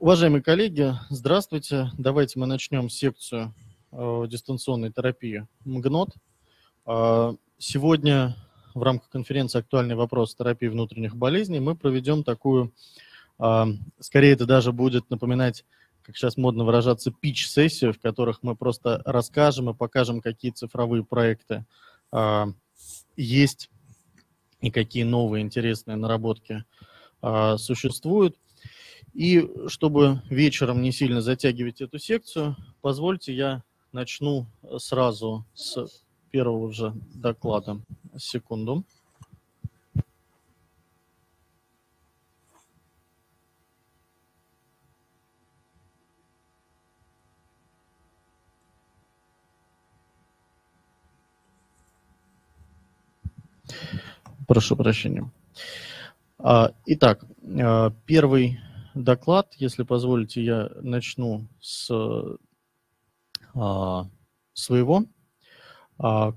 Уважаемые коллеги, здравствуйте. Давайте мы начнем секцию э, дистанционной терапии МГНОТ. Э, сегодня в рамках конференции «Актуальный вопрос терапии внутренних болезней» мы проведем такую, э, скорее это даже будет напоминать, как сейчас модно выражаться, пич-сессию, в которых мы просто расскажем и покажем, какие цифровые проекты э, есть и какие новые интересные наработки э, существуют. И чтобы вечером не сильно затягивать эту секцию, позвольте я начну сразу с первого же доклада. Секунду. Прошу прощения. А, итак, а, первый доклад. Если позволите, я начну с а, своего. А,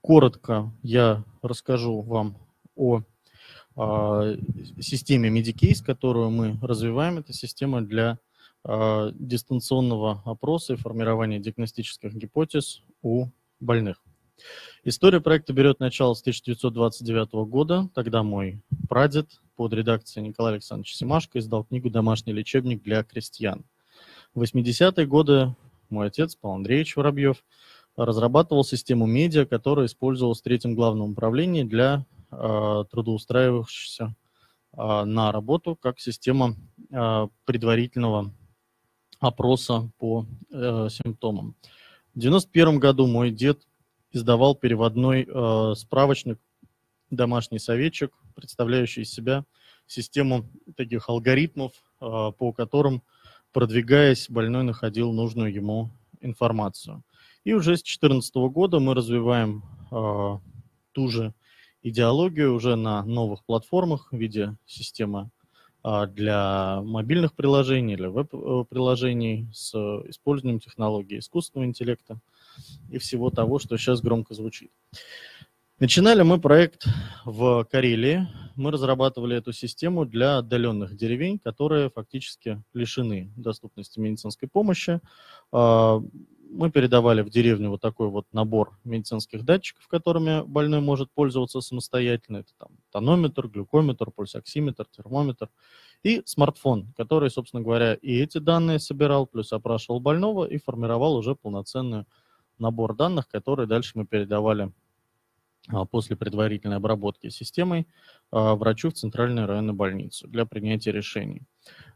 коротко я расскажу вам о а, системе Medicase, которую мы развиваем. Это система для а, дистанционного опроса и формирования диагностических гипотез у больных. История проекта берет начало с 1929 года. Тогда мой прадед под редакцией Николая Александровича Семашко издал книгу «Домашний лечебник для крестьян». В 80-е годы мой отец, Павел Андреевич Воробьев, разрабатывал систему медиа, которая использовалась в третьем главном управлении для э, трудоустраивающихся э, на работу как система э, предварительного опроса по э, симптомам. В 1991 году мой дед издавал переводной э, справочник «Домашний советчик», представляющий из себя систему таких алгоритмов, э, по которым, продвигаясь, больной находил нужную ему информацию. И уже с 2014 года мы развиваем э, ту же идеологию уже на новых платформах в виде системы э, для мобильных приложений, для веб-приложений с использованием технологий искусственного интеллекта и всего того, что сейчас громко звучит. Начинали мы проект в Карелии. Мы разрабатывали эту систему для отдаленных деревень, которые фактически лишены доступности медицинской помощи. А, мы передавали в деревню вот такой вот набор медицинских датчиков, которыми больной может пользоваться самостоятельно. Это там тонометр, глюкометр, пульсоксиметр, термометр и смартфон, который, собственно говоря, и эти данные собирал, плюс опрашивал больного и формировал уже полноценную набор данных, которые дальше мы передавали после предварительной обработки системой а, врачу в Центральную районную больницу для принятия решений.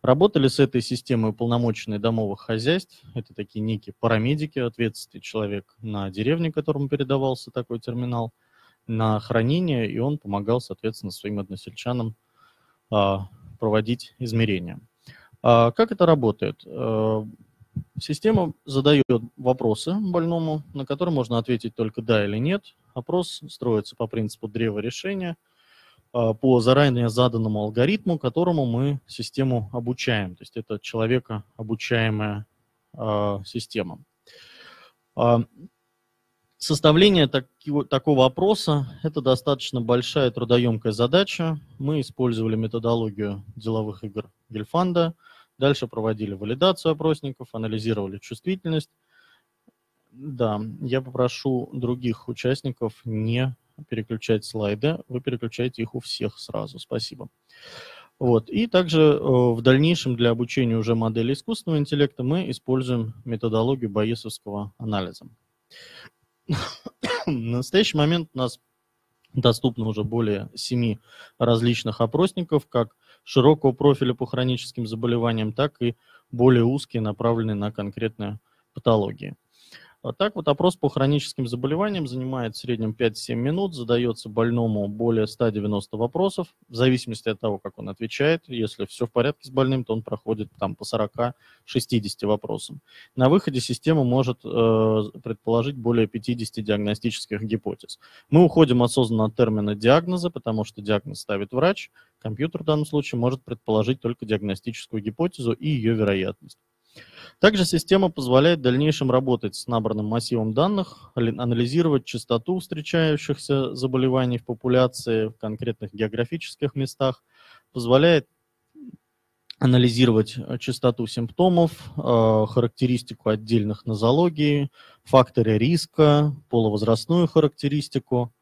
Работали с этой системой уполномоченные домовых хозяйств. Это такие некие парамедики, ответственный человек на деревне, которому передавался такой терминал, на хранение, и он помогал, соответственно, своим односельчанам а, проводить измерения. Как это работает? Система задает вопросы больному, на которые можно ответить только да или нет. Опрос строится по принципу древа решения, а, по заранее заданному алгоритму, которому мы систему обучаем. То есть это человека обучаемая э, система. Э, составление таки, такого опроса – это достаточно большая трудоемкая задача. Мы использовали методологию деловых игр Гельфанда – Дальше проводили валидацию опросников, анализировали чувствительность. Да, я попрошу других участников не переключать слайды, вы переключаете их у всех сразу. Спасибо. Вот. И также э, в дальнейшем для обучения уже модели искусственного интеллекта мы используем методологию Байесовского анализа. В настоящий момент у нас доступно уже более семи различных опросников, как широкого профиля по хроническим заболеваниям, так и более узкие, направленные на конкретные патологии. Вот так вот опрос по хроническим заболеваниям занимает в среднем 5-7 минут, задается больному более 190 вопросов, в зависимости от того, как он отвечает. Если все в порядке с больным, то он проходит там по 40-60 вопросам. На выходе система может э, предположить более 50 диагностических гипотез. Мы уходим осознанно от термина диагноза, потому что диагноз ставит врач, компьютер в данном случае может предположить только диагностическую гипотезу и ее вероятность. Также система позволяет в дальнейшем работать с набранным массивом данных, анализировать частоту встречающихся заболеваний в популяции в конкретных географических местах, позволяет анализировать частоту симптомов, характеристику отдельных нозологий, факторы риска, полувозрастную характеристику.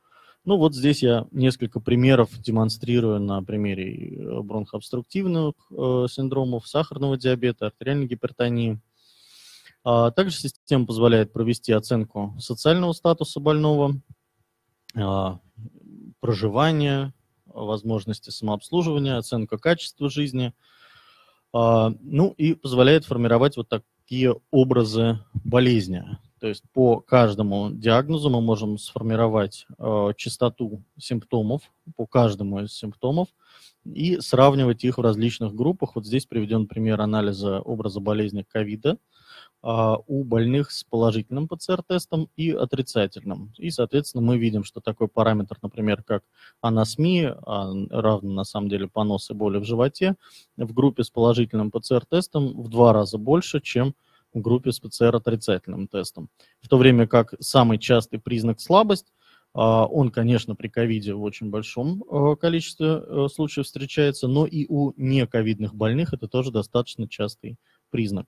Ну вот здесь я несколько примеров демонстрирую на примере бронхообструктивных синдромов, сахарного диабета, артериальной гипертонии – а, также система позволяет провести оценку социального статуса больного, а, проживания, возможности самообслуживания, оценка качества жизни, а, ну и позволяет формировать вот такие образы болезни. То есть по каждому диагнозу мы можем сформировать частоту симптомов, по каждому из симптомов, и сравнивать их в различных группах. Вот здесь приведен пример анализа образа болезни ковида – а, у больных с положительным ПЦР-тестом и отрицательным. И, соответственно, мы видим, что такой параметр, например, как анасмия, а, равно на самом деле понос и боли в животе, в группе с положительным ПЦР-тестом в два раза больше, чем группе с ПЦР-отрицательным тестом. В то время как самый частый признак слабость, а, он, конечно, при ковиде в очень большом количестве э, случаев встречается, но и у нековидных больных это тоже достаточно частый признак.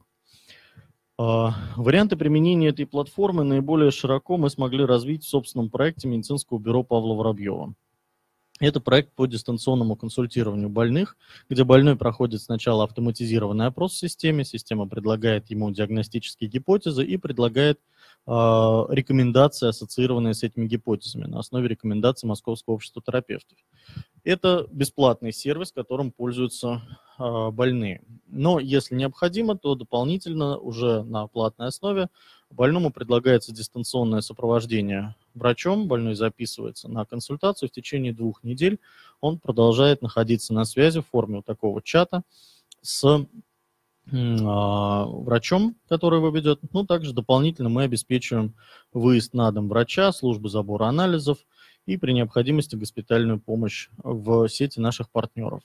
А, варианты применения этой платформы наиболее широко мы смогли развить в собственном проекте медицинского бюро Павла Воробьева. Это проект по дистанционному консультированию больных, где больной проходит сначала автоматизированный опрос в системе, система предлагает ему диагностические гипотезы и предлагает э, рекомендации, ассоциированные с этими гипотезами на основе рекомендаций Московского общества терапевтов. Это бесплатный сервис, которым пользуются больные. Но если необходимо, то дополнительно уже на платной основе больному предлагается дистанционное сопровождение врачом, больной записывается на консультацию, в течение двух недель он продолжает находиться на связи в форме вот такого чата с э, врачом, который его ведет. Ну, также дополнительно мы обеспечиваем выезд на дом врача, службы забора анализов, и при необходимости госпитальную помощь в сети наших партнеров.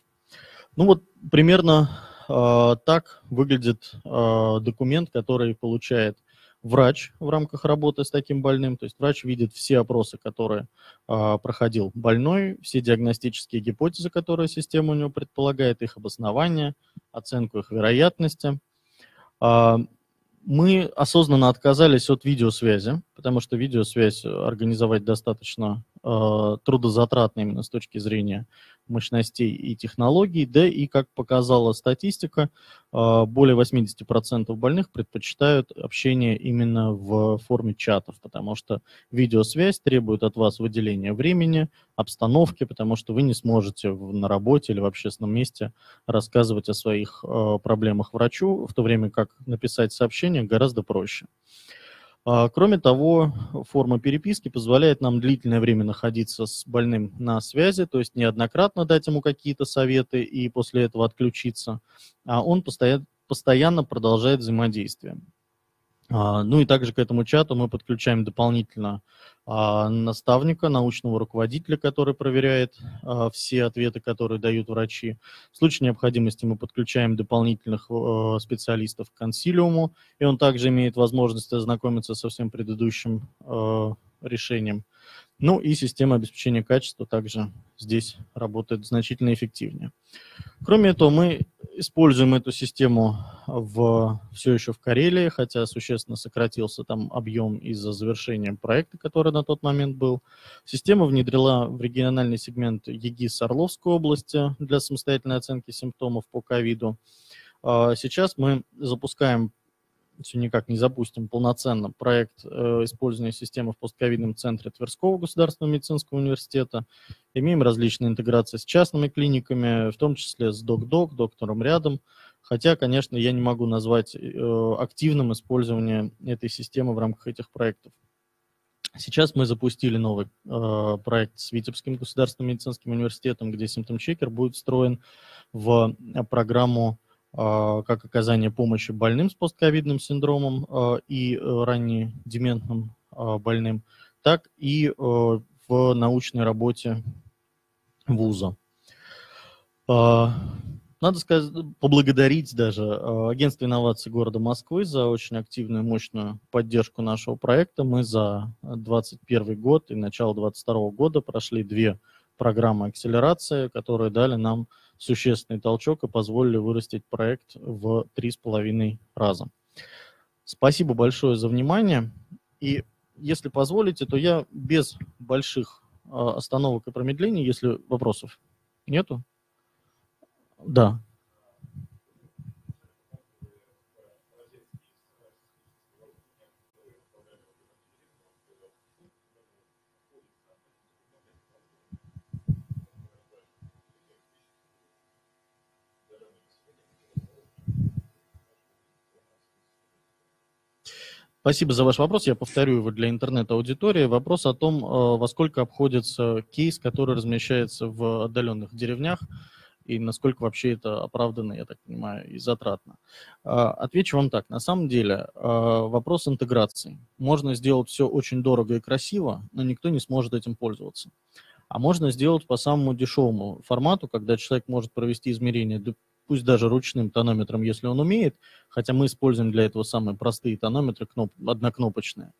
Ну вот примерно э, так выглядит э, документ, который получает врач в рамках работы с таким больным. То есть врач видит все опросы, которые э, проходил больной, все диагностические гипотезы, которые система у него предполагает, их обоснование, оценку их вероятности. Э, мы осознанно отказались от видеосвязи, потому что видеосвязь организовать достаточно э, трудозатратно именно с точки зрения мощностей и технологий, да и, как показала статистика, а, более 80% больных предпочитают общение именно в форме чатов, потому что видеосвязь требует от вас выделения времени, обстановки, потому что вы не сможете на работе или в общественном месте рассказывать о своих а, проблемах врачу, в то время как написать сообщение гораздо проще. А, кроме того, форма переписки позволяет нам длительное время находиться с больным на связи, то есть неоднократно дать ему какие-то советы и после этого отключиться, а он постоянно, постоянно продолжает взаимодействие. А, ну и также к этому чату мы подключаем дополнительно а, наставника, научного руководителя, который проверяет а, все ответы, которые дают врачи. В случае необходимости мы подключаем дополнительных специалистов к консилиуму, и он также имеет возможность ознакомиться со всем предыдущим решением. Ну и система обеспечения качества также здесь работает значительно эффективнее. Кроме этого, мы используем эту систему в, все еще в Карелии, хотя существенно сократился там объем из-за завершения проекта, который на тот момент был. Система внедрила в региональный сегмент ЕГИС Орловской области для самостоятельной оценки симптомов по ковиду. А сейчас мы запускаем все никак не запустим полноценно проект э, использования системы в постковидном центре Тверского государственного медицинского университета. Имеем различные интеграции с частными клиниками, в том числе с док-док, доктором рядом. Хотя, конечно, я не могу назвать э, активным использование этой системы в рамках этих проектов. Сейчас мы запустили новый э, проект с Витебским государственным медицинским университетом, где симптом-чекер будет встроен в э, программу как оказание помощи больным с постковидным синдромом а, и э, ранее дементным а, больным, так и э, в научной работе вуза. Надо сказать, поблагодарить даже агентство инноваций города Москвы за очень активную, мощную поддержку нашего проекта. Мы за 2021 год и начало 2022 года прошли две программы акселерации, которые дали нам существенный толчок и позволили вырастить проект в три с половиной раза. Спасибо большое за внимание. И если позволите, то я без больших а, остановок и промедлений, если вопросов нету. Да. Спасибо за ваш вопрос. Я повторю его для интернет-аудитории. Вопрос о том, э, во сколько обходится кейс, который размещается в отдаленных деревнях, и насколько вообще это оправданно, я так понимаю, и затратно. Э, отвечу вам так. На самом деле э, вопрос интеграции. Можно сделать все очень дорого и красиво, но никто не сможет этим пользоваться. А можно сделать по самому дешевому формату, когда человек может провести измерение пусть даже ручным тонометром, если он умеет, хотя мы используем для этого самые простые тонометры, кноп, однокнопочные.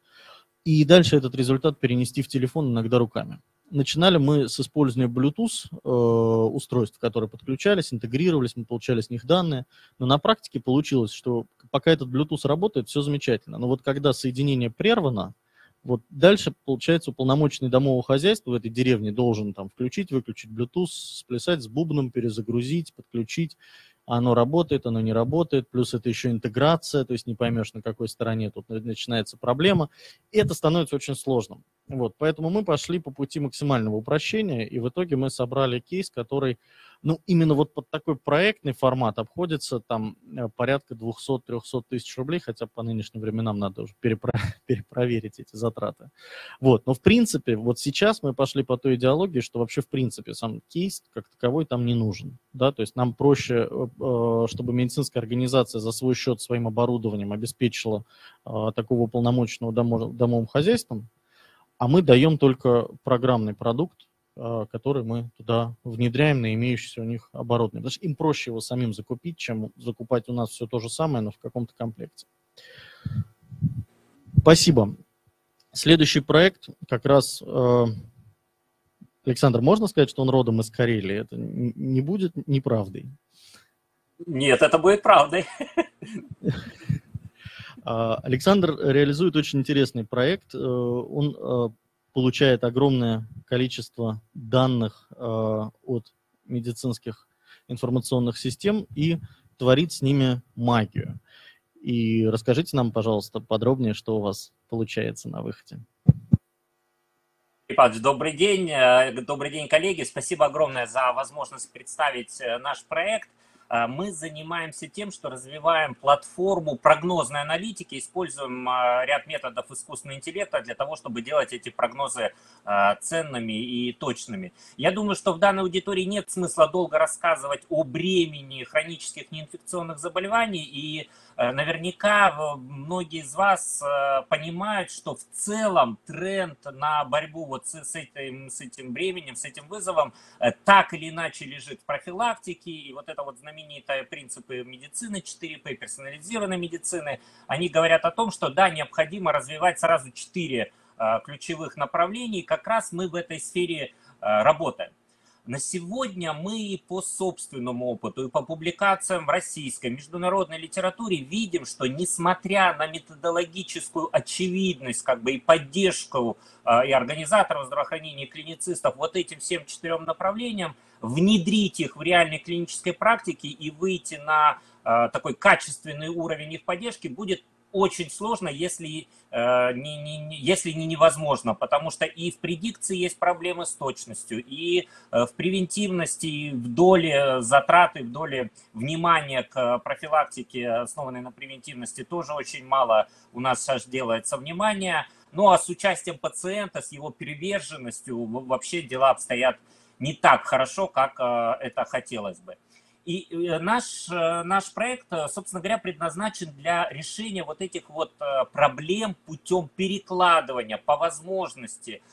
И дальше этот результат перенести в телефон иногда руками. Начинали мы с использования Bluetooth э, устройств, которые подключались, интегрировались, мы получали с них данные, но на практике получилось, что пока этот Bluetooth работает, все замечательно. Но вот когда соединение прервано, вот дальше, получается, уполномоченный домового хозяйства в этой деревне должен там включить, выключить Bluetooth, сплясать с бубном, перезагрузить, подключить. Оно работает, оно не работает, плюс это еще интеграция, то есть не поймешь, на какой стороне тут начинается проблема. И это становится очень сложным. Вот, поэтому мы пошли по пути максимального упрощения, и в итоге мы собрали кейс, который ну, именно вот под такой проектный формат обходится там э, порядка 200-300 тысяч рублей, хотя по нынешним временам надо уже перепро- перепроверить эти затраты. Вот, но в принципе, вот сейчас мы пошли по той идеологии, что вообще в принципе сам кейс как таковой там не нужен, да, то есть нам проще, э, э, чтобы медицинская организация за свой счет своим оборудованием обеспечила такого уполномоченного домовым хозяйством, а мы даем только программный продукт, а, который мы туда внедряем на имеющийся у них оборудование. Потому что им проще его самим закупить, чем закупать у нас все то же самое, но в каком-то комплекте. Спасибо. Следующий проект как раз... Э, Александр, можно сказать, что он родом из Карелии? Это не будет неправдой? Нет, это будет правдой. А, Александр реализует очень интересный проект. Э, он э, получает огромное количество данных э, от медицинских информационных систем и творит с ними магию. И расскажите нам, пожалуйста, подробнее, что у вас получается на выходе. Ипадж, добрый день. Добрый день, коллеги. Спасибо огромное за возможность представить наш проект. А, мы занимаемся тем, что развиваем платформу прогнозной аналитики, используем а, ряд методов искусственного интеллекта для того, чтобы делать эти прогнозы а, ценными и точными. Я думаю, что в данной аудитории нет смысла долго рассказывать о бремени хронических неинфекционных заболеваний и наверняка многие из вас понимают, что в целом тренд на борьбу вот с, этим, с этим бременем, с этим вызовом э, так или иначе лежит в профилактике. И вот это вот знаменитые принципы медицины 4P, персонализированной медицины, они говорят о том, что да, необходимо развивать сразу четыре ключевых направлений. Как раз мы в этой сфере работаем. На сегодня мы по собственному опыту и по публикациям в российской международной литературе видим, что несмотря на методологическую очевидность как бы и поддержку э, и организаторов здравоохранения, и клиницистов вот этим всем четырем направлениям, внедрить их в реальной клинической практике и выйти на э, такой качественный уровень их поддержки будет очень сложно, если, э, не, не, если не невозможно, потому что и в предикции есть проблемы с точностью, и э, в превентивности, и в доле затраты, в доле внимания к профилактике, основанной на превентивности, тоже очень мало у нас сейчас делается внимания. Ну а с участием пациента, с его приверженностью вообще дела обстоят не так хорошо, как э, это хотелось бы. И э, наш, э, наш проект, э, собственно говоря, предназначен для решения вот этих вот проблем путем перекладывания по возможности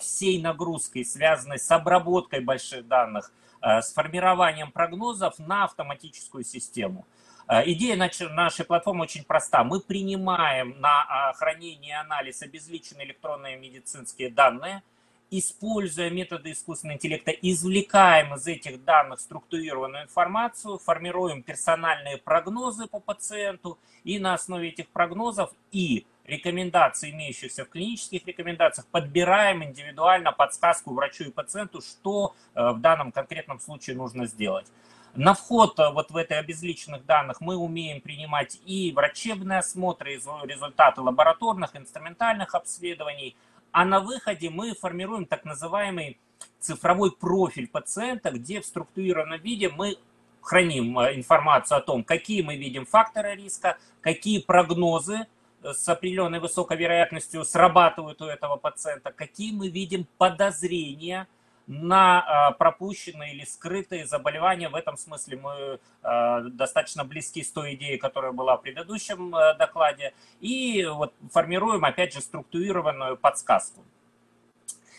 всей нагрузкой, связанной с обработкой больших данных, с формированием прогнозов на автоматическую систему. Идея нашей платформы очень проста. Мы принимаем на хранение и анализ обезличенные электронные медицинские данные – используя методы искусственного интеллекта, извлекаем из этих данных структурированную информацию, формируем персональные прогнозы по пациенту, и на основе этих прогнозов и рекомендаций, имеющихся в клинических рекомендациях, подбираем индивидуально подсказку врачу и пациенту, что э, в данном конкретном случае нужно сделать. На вход э, вот в этой обезличенных данных мы умеем принимать и врачебные осмотры, результаты лабораторных, инструментальных обследований, а на выходе мы формируем так называемый цифровой профиль пациента, где в структурированном виде мы храним э, информацию о том, какие мы видим факторы риска, какие прогнозы э, с определенной высокой вероятностью срабатывают у этого пациента, какие мы видим подозрения – на а, пропущенные или скрытые заболевания. В этом смысле мы а, достаточно близки с той идеей, которая была в предыдущем а, докладе. И вот формируем, опять же, структурированную подсказку.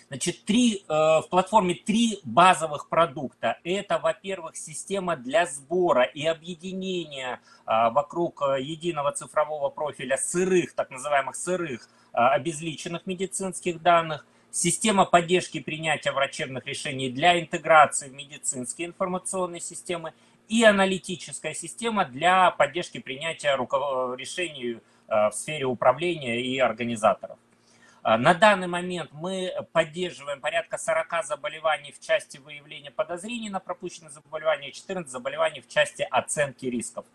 Значит, три, в платформе три базовых продукта. Это, во-первых, система для сбора и объединения вокруг единого цифрового профиля сырых, так называемых сырых, обезличенных медицинских данных – система поддержки принятия врачебных решений для интеграции в медицинские информационные системы и аналитическая система для поддержки принятия решений э, в сфере управления и организаторов. Э, на данный момент мы поддерживаем порядка 40 заболеваний в части выявления подозрений на пропущенные заболевания, 14 заболеваний в части оценки рисков.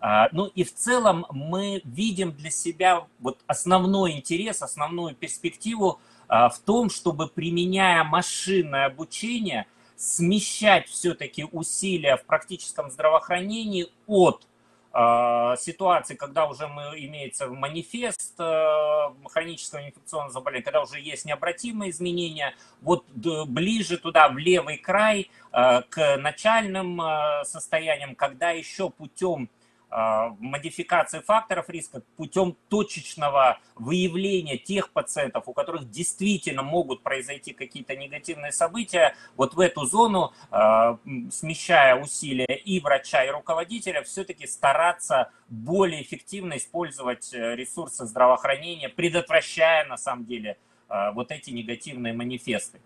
Э, ну и в целом мы видим для себя вот основной интерес, основную перспективу в том, чтобы, применяя машинное обучение, смещать все-таки усилия в практическом здравоохранении от э, ситуации, когда уже мы, имеется манифест э, хронического инфекционного заболевания, когда уже есть необратимые изменения, вот ближе туда, в левый край, к начальным состояниям, когда еще путем а, модификации факторов риска путем точечного выявления тех пациентов, у которых действительно могут произойти какие-то негативные события, вот в эту зону, а, смещая усилия и врача, и руководителя, все-таки стараться более эффективно использовать э, ресурсы здравоохранения, предотвращая на самом деле вот эти негативные манифесты.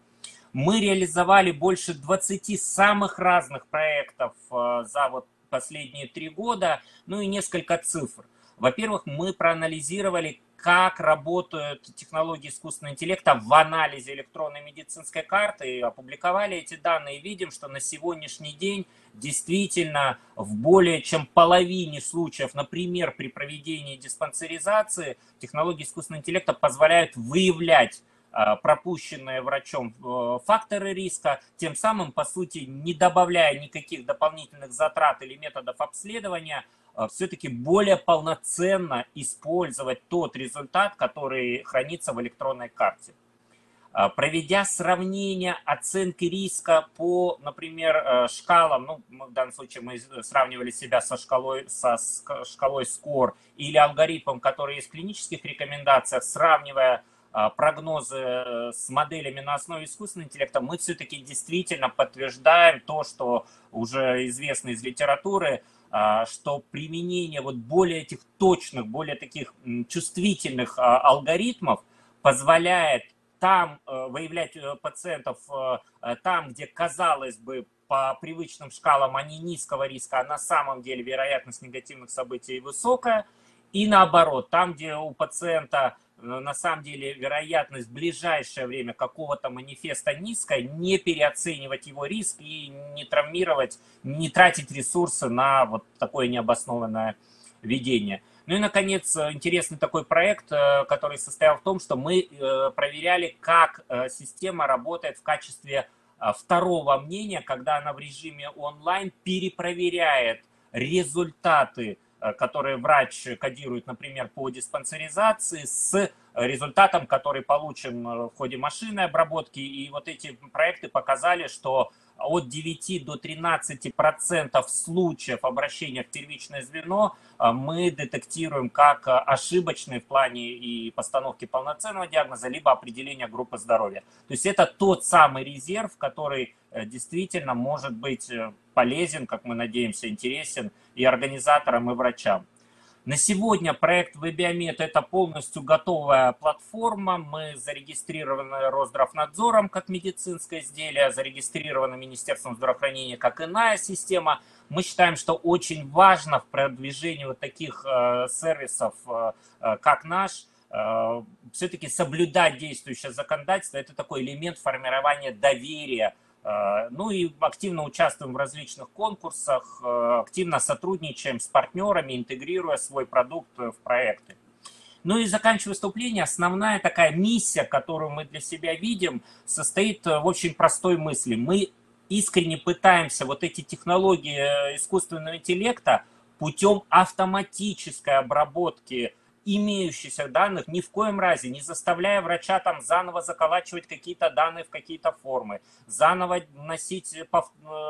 Мы реализовали больше 20 самых разных проектов за вот последние три года, ну и несколько цифр. Во-первых, мы проанализировали, как работают технологии искусственного интеллекта в анализе электронной медицинской карты, и опубликовали эти данные, и видим, что на сегодняшний день действительно в более чем половине случаев, например, при проведении диспансеризации, технологии искусственного интеллекта позволяют выявлять пропущенные врачом э, факторы риска, тем самым, по сути, не добавляя никаких дополнительных затрат или методов обследования, э, все-таки более полноценно использовать тот результат, который хранится в электронной карте. Проведя сравнение оценки риска по, например, шкалам, ну, в данном случае мы сравнивали себя со шкалой, со шкалой SCORE или алгоритмом, который есть в клинических рекомендациях, сравнивая прогнозы э, с моделями на основе искусственного интеллекта, мы все-таки действительно подтверждаем то, что уже известно из литературы, а, что применение вот более этих точных, более таких чувствительных а, алгоритмов позволяет там э, выявлять э, пациентов там, где, казалось бы, по привычным шкалам они низкого риска, а на самом деле вероятность негативных событий высокая. И наоборот, там, где у пациента на самом деле вероятность в ближайшее время какого-то манифеста низкая, не переоценивать его риск и не травмировать, не тратить ресурсы на вот такое необоснованное ведение. Ну и, наконец, интересный такой проект, э, который состоял в том, что мы э, проверяли, как э, система работает в качестве второго мнения, когда она в режиме онлайн перепроверяет результаты которые врач кодирует, например, по диспансеризации, с результатом, который получен э, в ходе машинной обработки. И вот эти проекты показали, что от 9 до 13 процентов случаев обращения в первичное звено э, мы детектируем как ошибочные в плане и постановки полноценного диагноза, либо определения группы здоровья. То есть это тот самый резерв, который действительно может быть полезен, как мы надеемся, интересен и организаторам, и врачам. На сегодня проект Webiomed – это полностью готовая платформа. Мы зарегистрированы Росздравнадзором как медицинское изделие, зарегистрированы Министерством здравоохранения как иная система. Мы считаем, что очень важно в продвижении вот таких э, сервисов, э, э как наш, э, все-таки соблюдать действующее законодательство. Это такой элемент формирования доверия ну и активно участвуем в различных конкурсах, э, активно сотрудничаем с партнерами, интегрируя свой продукт в проекты. Ну и заканчивая выступление, основная такая миссия, которую мы для себя видим, состоит в очень простой мысли. Мы искренне пытаемся вот эти технологии искусственного интеллекта путем автоматической обработки имеющихся данных, ни в коем разе не заставляя врача там заново заколачивать какие-то данные в какие-то формы, заново вносить э,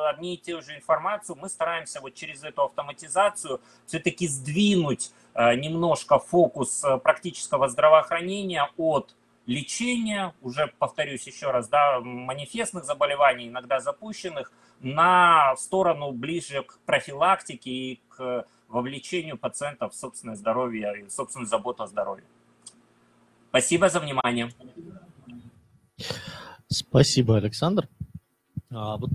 одни и те же информацию, мы стараемся вот через эту автоматизацию все-таки сдвинуть э, немножко фокус э, практического здравоохранения от лечения, уже повторюсь еще раз, да, манифестных заболеваний, иногда запущенных, на сторону ближе к профилактике и к вовлечению пациентов в собственное здоровье и собственную заботу о здоровье. Спасибо за внимание. Спасибо, Александр. А, вот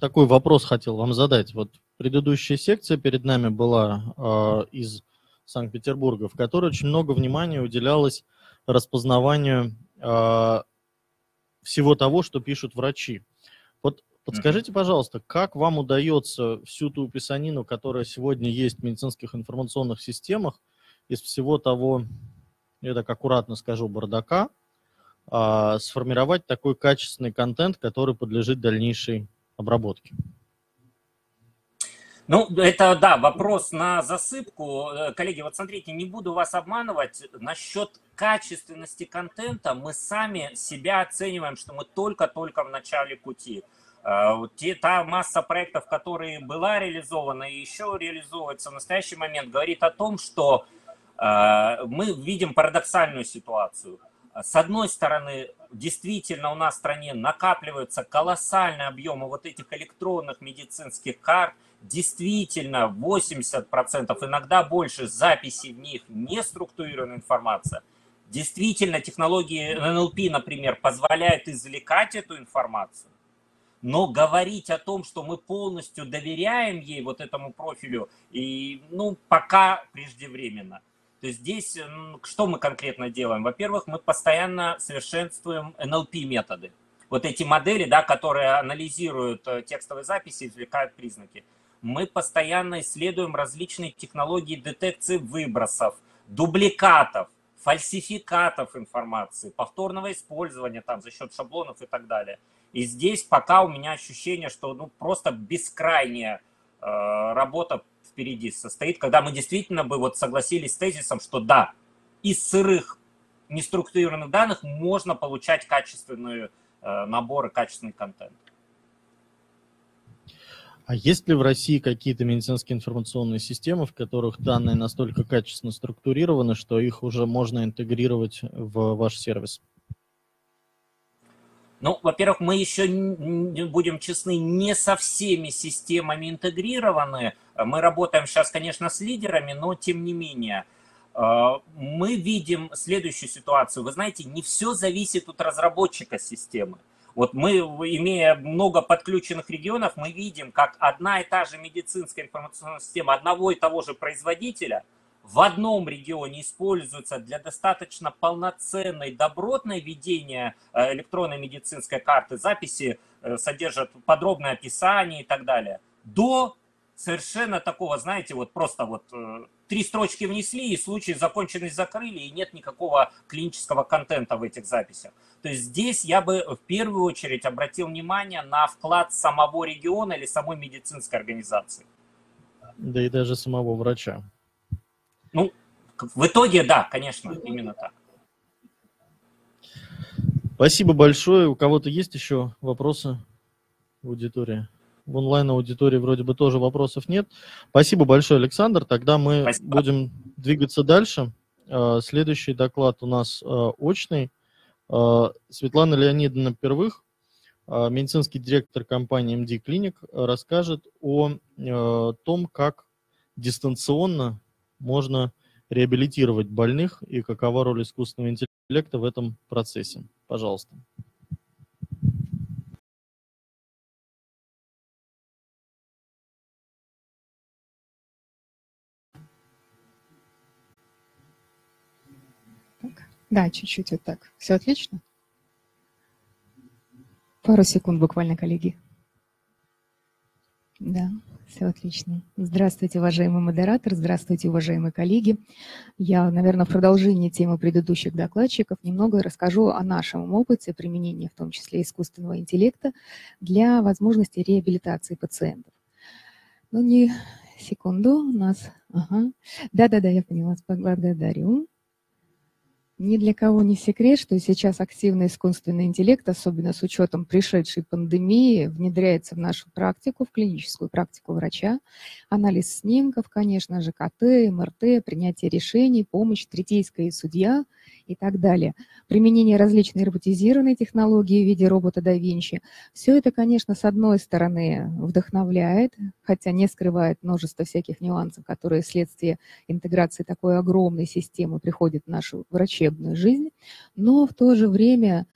такой вопрос хотел вам задать. Вот предыдущая секция перед нами была а, из Санкт-Петербурга, в которой очень много внимания уделялось распознаванию а, всего того, что пишут врачи. Вот Подскажите, пожалуйста, как вам удается всю ту писанину, которая сегодня есть в медицинских информационных системах, из всего того, я так аккуратно скажу, бардака, а, сформировать такой качественный контент, который подлежит дальнейшей обработке? Ну, это, да, вопрос на засыпку. Э, коллеги, вот смотрите, не буду вас обманывать. Насчет качественности контента мы сами себя оцениваем, что мы только-только в начале пути. Те, та масса проектов, которые была реализована и еще реализовывается в настоящий момент, говорит о том, что а, мы видим парадоксальную ситуацию. С одной стороны, действительно у нас в стране накапливаются колоссальные объемы вот этих электронных медицинских карт, действительно 80%, иногда больше записей в них не структурированная информация. Действительно, технологии НЛП, например, позволяют извлекать эту информацию но говорить о том, что мы полностью доверяем ей, вот этому профилю, и, ну, пока преждевременно. То есть здесь что мы конкретно делаем? Во-первых, мы постоянно совершенствуем NLP-методы. Вот эти модели, да, которые анализируют э, текстовые записи, извлекают признаки. Мы постоянно исследуем различные технологии детекции выбросов, дубликатов, фальсификатов информации, повторного использования там за счет шаблонов и так далее. И здесь пока у меня ощущение, что ну, просто бескрайняя э, работа впереди состоит, когда мы действительно бы вот согласились с тезисом, что да, из сырых неструктурированных данных можно получать качественные э, наборы, качественный контент. А есть ли в России какие-то медицинские информационные системы, в которых данные настолько качественно структурированы, что их уже можно интегрировать в ваш сервис? Ну, во-первых, мы еще, будем честны, не со всеми системами интегрированы. Мы работаем сейчас, конечно, с лидерами, но тем не менее. Э, мы видим следующую ситуацию. Вы знаете, не все зависит от разработчика системы. Вот мы, имея много подключенных регионов, мы видим, как одна и та же медицинская информационная система одного и того же производителя – в одном регионе используется для достаточно полноценной, добротной ведения э, электронной медицинской карты, записи э, содержат подробное описание и так далее, до совершенно такого, знаете, вот просто вот э, три строчки внесли, и случай законченность закрыли, и нет никакого клинического контента в этих записях. То есть здесь я бы в первую очередь обратил внимание на вклад самого региона или самой медицинской организации. Да и даже самого врача. Ну, в итоге, да, конечно, именно так. Спасибо большое. У кого-то есть еще вопросы в аудитории? В онлайн-аудитории вроде бы тоже вопросов нет. Спасибо большое, Александр. Тогда мы Спасибо. будем двигаться дальше. А, следующий доклад у нас а, очный. А, Светлана Леонидовна Первых, медицинский директор компании MD Clinic, расскажет о том, как дистанционно можно реабилитировать больных и какова роль искусственного интеллекта в этом процессе. Пожалуйста. Да, чуть-чуть вот так. Все отлично? Пару секунд буквально, коллеги. Да, все отлично. Здравствуйте, уважаемый модератор, здравствуйте, уважаемые коллеги. Я, наверное, в продолжении темы предыдущих докладчиков немного расскажу о нашем опыте применения, в том числе искусственного интеллекта, для возможности реабилитации пациентов. Ну, не секунду, у нас... Ага. Да-да-да, я поняла, благодарю. Ни для кого не секрет, что сейчас активный искусственный интеллект, особенно с учетом пришедшей пандемии, внедряется в нашу практику, в клиническую практику врача. Анализ снимков, конечно же, КТ, МРТ, принятие решений, помощь, третейская и судья – и так далее. Применение различной роботизированной технологии в виде робота да Винчи. Все это, конечно, с одной стороны вдохновляет, хотя не скрывает множество всяких нюансов, которые вследствие интеграции такой огромной системы приходят в нашу врачебную жизнь, но в то же время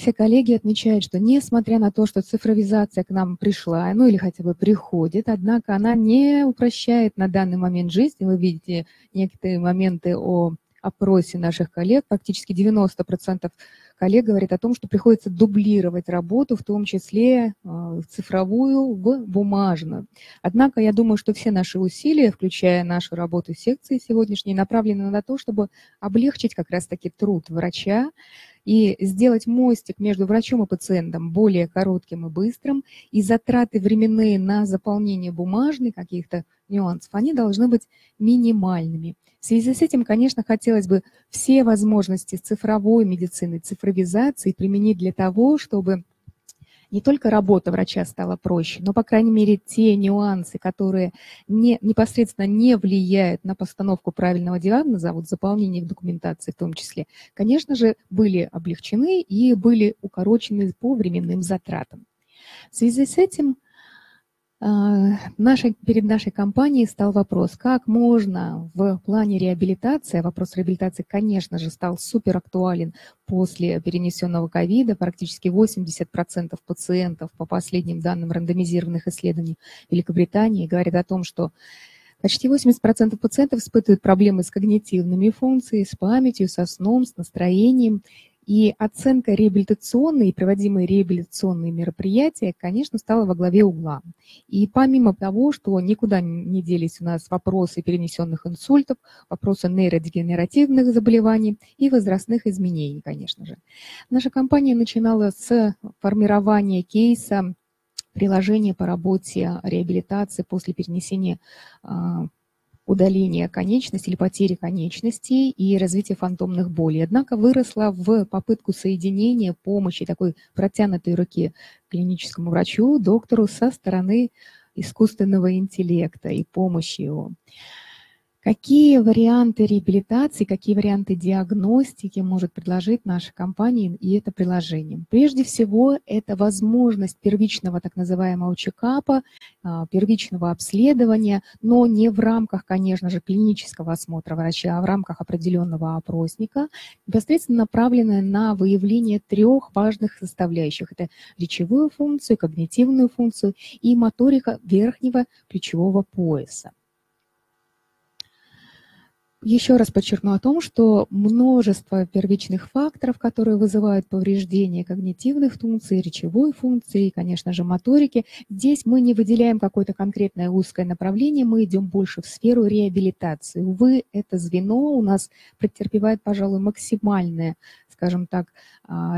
все коллеги отмечают, что несмотря на то, что цифровизация к нам пришла, ну или хотя бы приходит, однако она не упрощает на данный момент жизни. Вы видите некоторые моменты о опросе наших коллег практически 90% коллег говорит о том, что приходится дублировать работу, в том числе э, цифровую в бумажную. Однако я думаю, что все наши усилия, включая нашу работу секции сегодняшней, направлены на то, чтобы облегчить как раз-таки труд врача и сделать мостик между врачом и пациентом более коротким и быстрым, и затраты временные на заполнение бумажных каких-то нюансов, они должны быть минимальными. В связи с этим, конечно, хотелось бы все возможности цифровой медицины, цифровизации применить для того, чтобы не только работа врача стала проще, но, по крайней мере, те нюансы, которые не, непосредственно не влияют на постановку правильного диагноза, вот заполнение документации в том числе, конечно же, были облегчены и были укорочены по временным затратам. В связи с этим а, нашей, перед нашей компанией стал вопрос, как можно в плане реабилитации, а вопрос реабилитации, конечно же, стал супер актуален после перенесенного ковида, практически 80% пациентов по последним данным рандомизированных исследований Великобритании говорят о том, что Почти 80% пациентов испытывают проблемы с когнитивными функциями, с памятью, со сном, с настроением. И оценка реабилитационной и проводимые реабилитационные мероприятия, конечно, стала во главе угла. И помимо того, что никуда не делись у нас вопросы перенесенных инсультов, вопросы нейродегенеративных заболеваний и возрастных изменений, конечно же. Наша компания начинала с формирования кейса приложения по работе реабилитации после перенесения а, удаления конечности или потери конечностей и развития фантомных болей. Однако выросла в попытку соединения помощи такой протянутой руки клиническому врачу, доктору со стороны искусственного интеллекта и помощи его. Какие варианты реабилитации, какие варианты диагностики может предложить наша компания и это приложение? Прежде всего, это возможность первичного так называемого чекапа, а, первичного обследования, но не в рамках, конечно же, клинического осмотра врача, а в рамках определенного опросника, непосредственно направленная на выявление трех важных составляющих. Это речевую функцию, когнитивную функцию и моторика верхнего плечевого пояса. Еще раз подчеркну о том, что множество первичных факторов, которые вызывают повреждение когнитивных функций, речевой функции, и, конечно же, моторики, здесь мы не выделяем какое-то конкретное узкое направление, мы идем больше в сферу реабилитации. Увы, это звено у нас претерпевает, пожалуй, максимальное скажем так,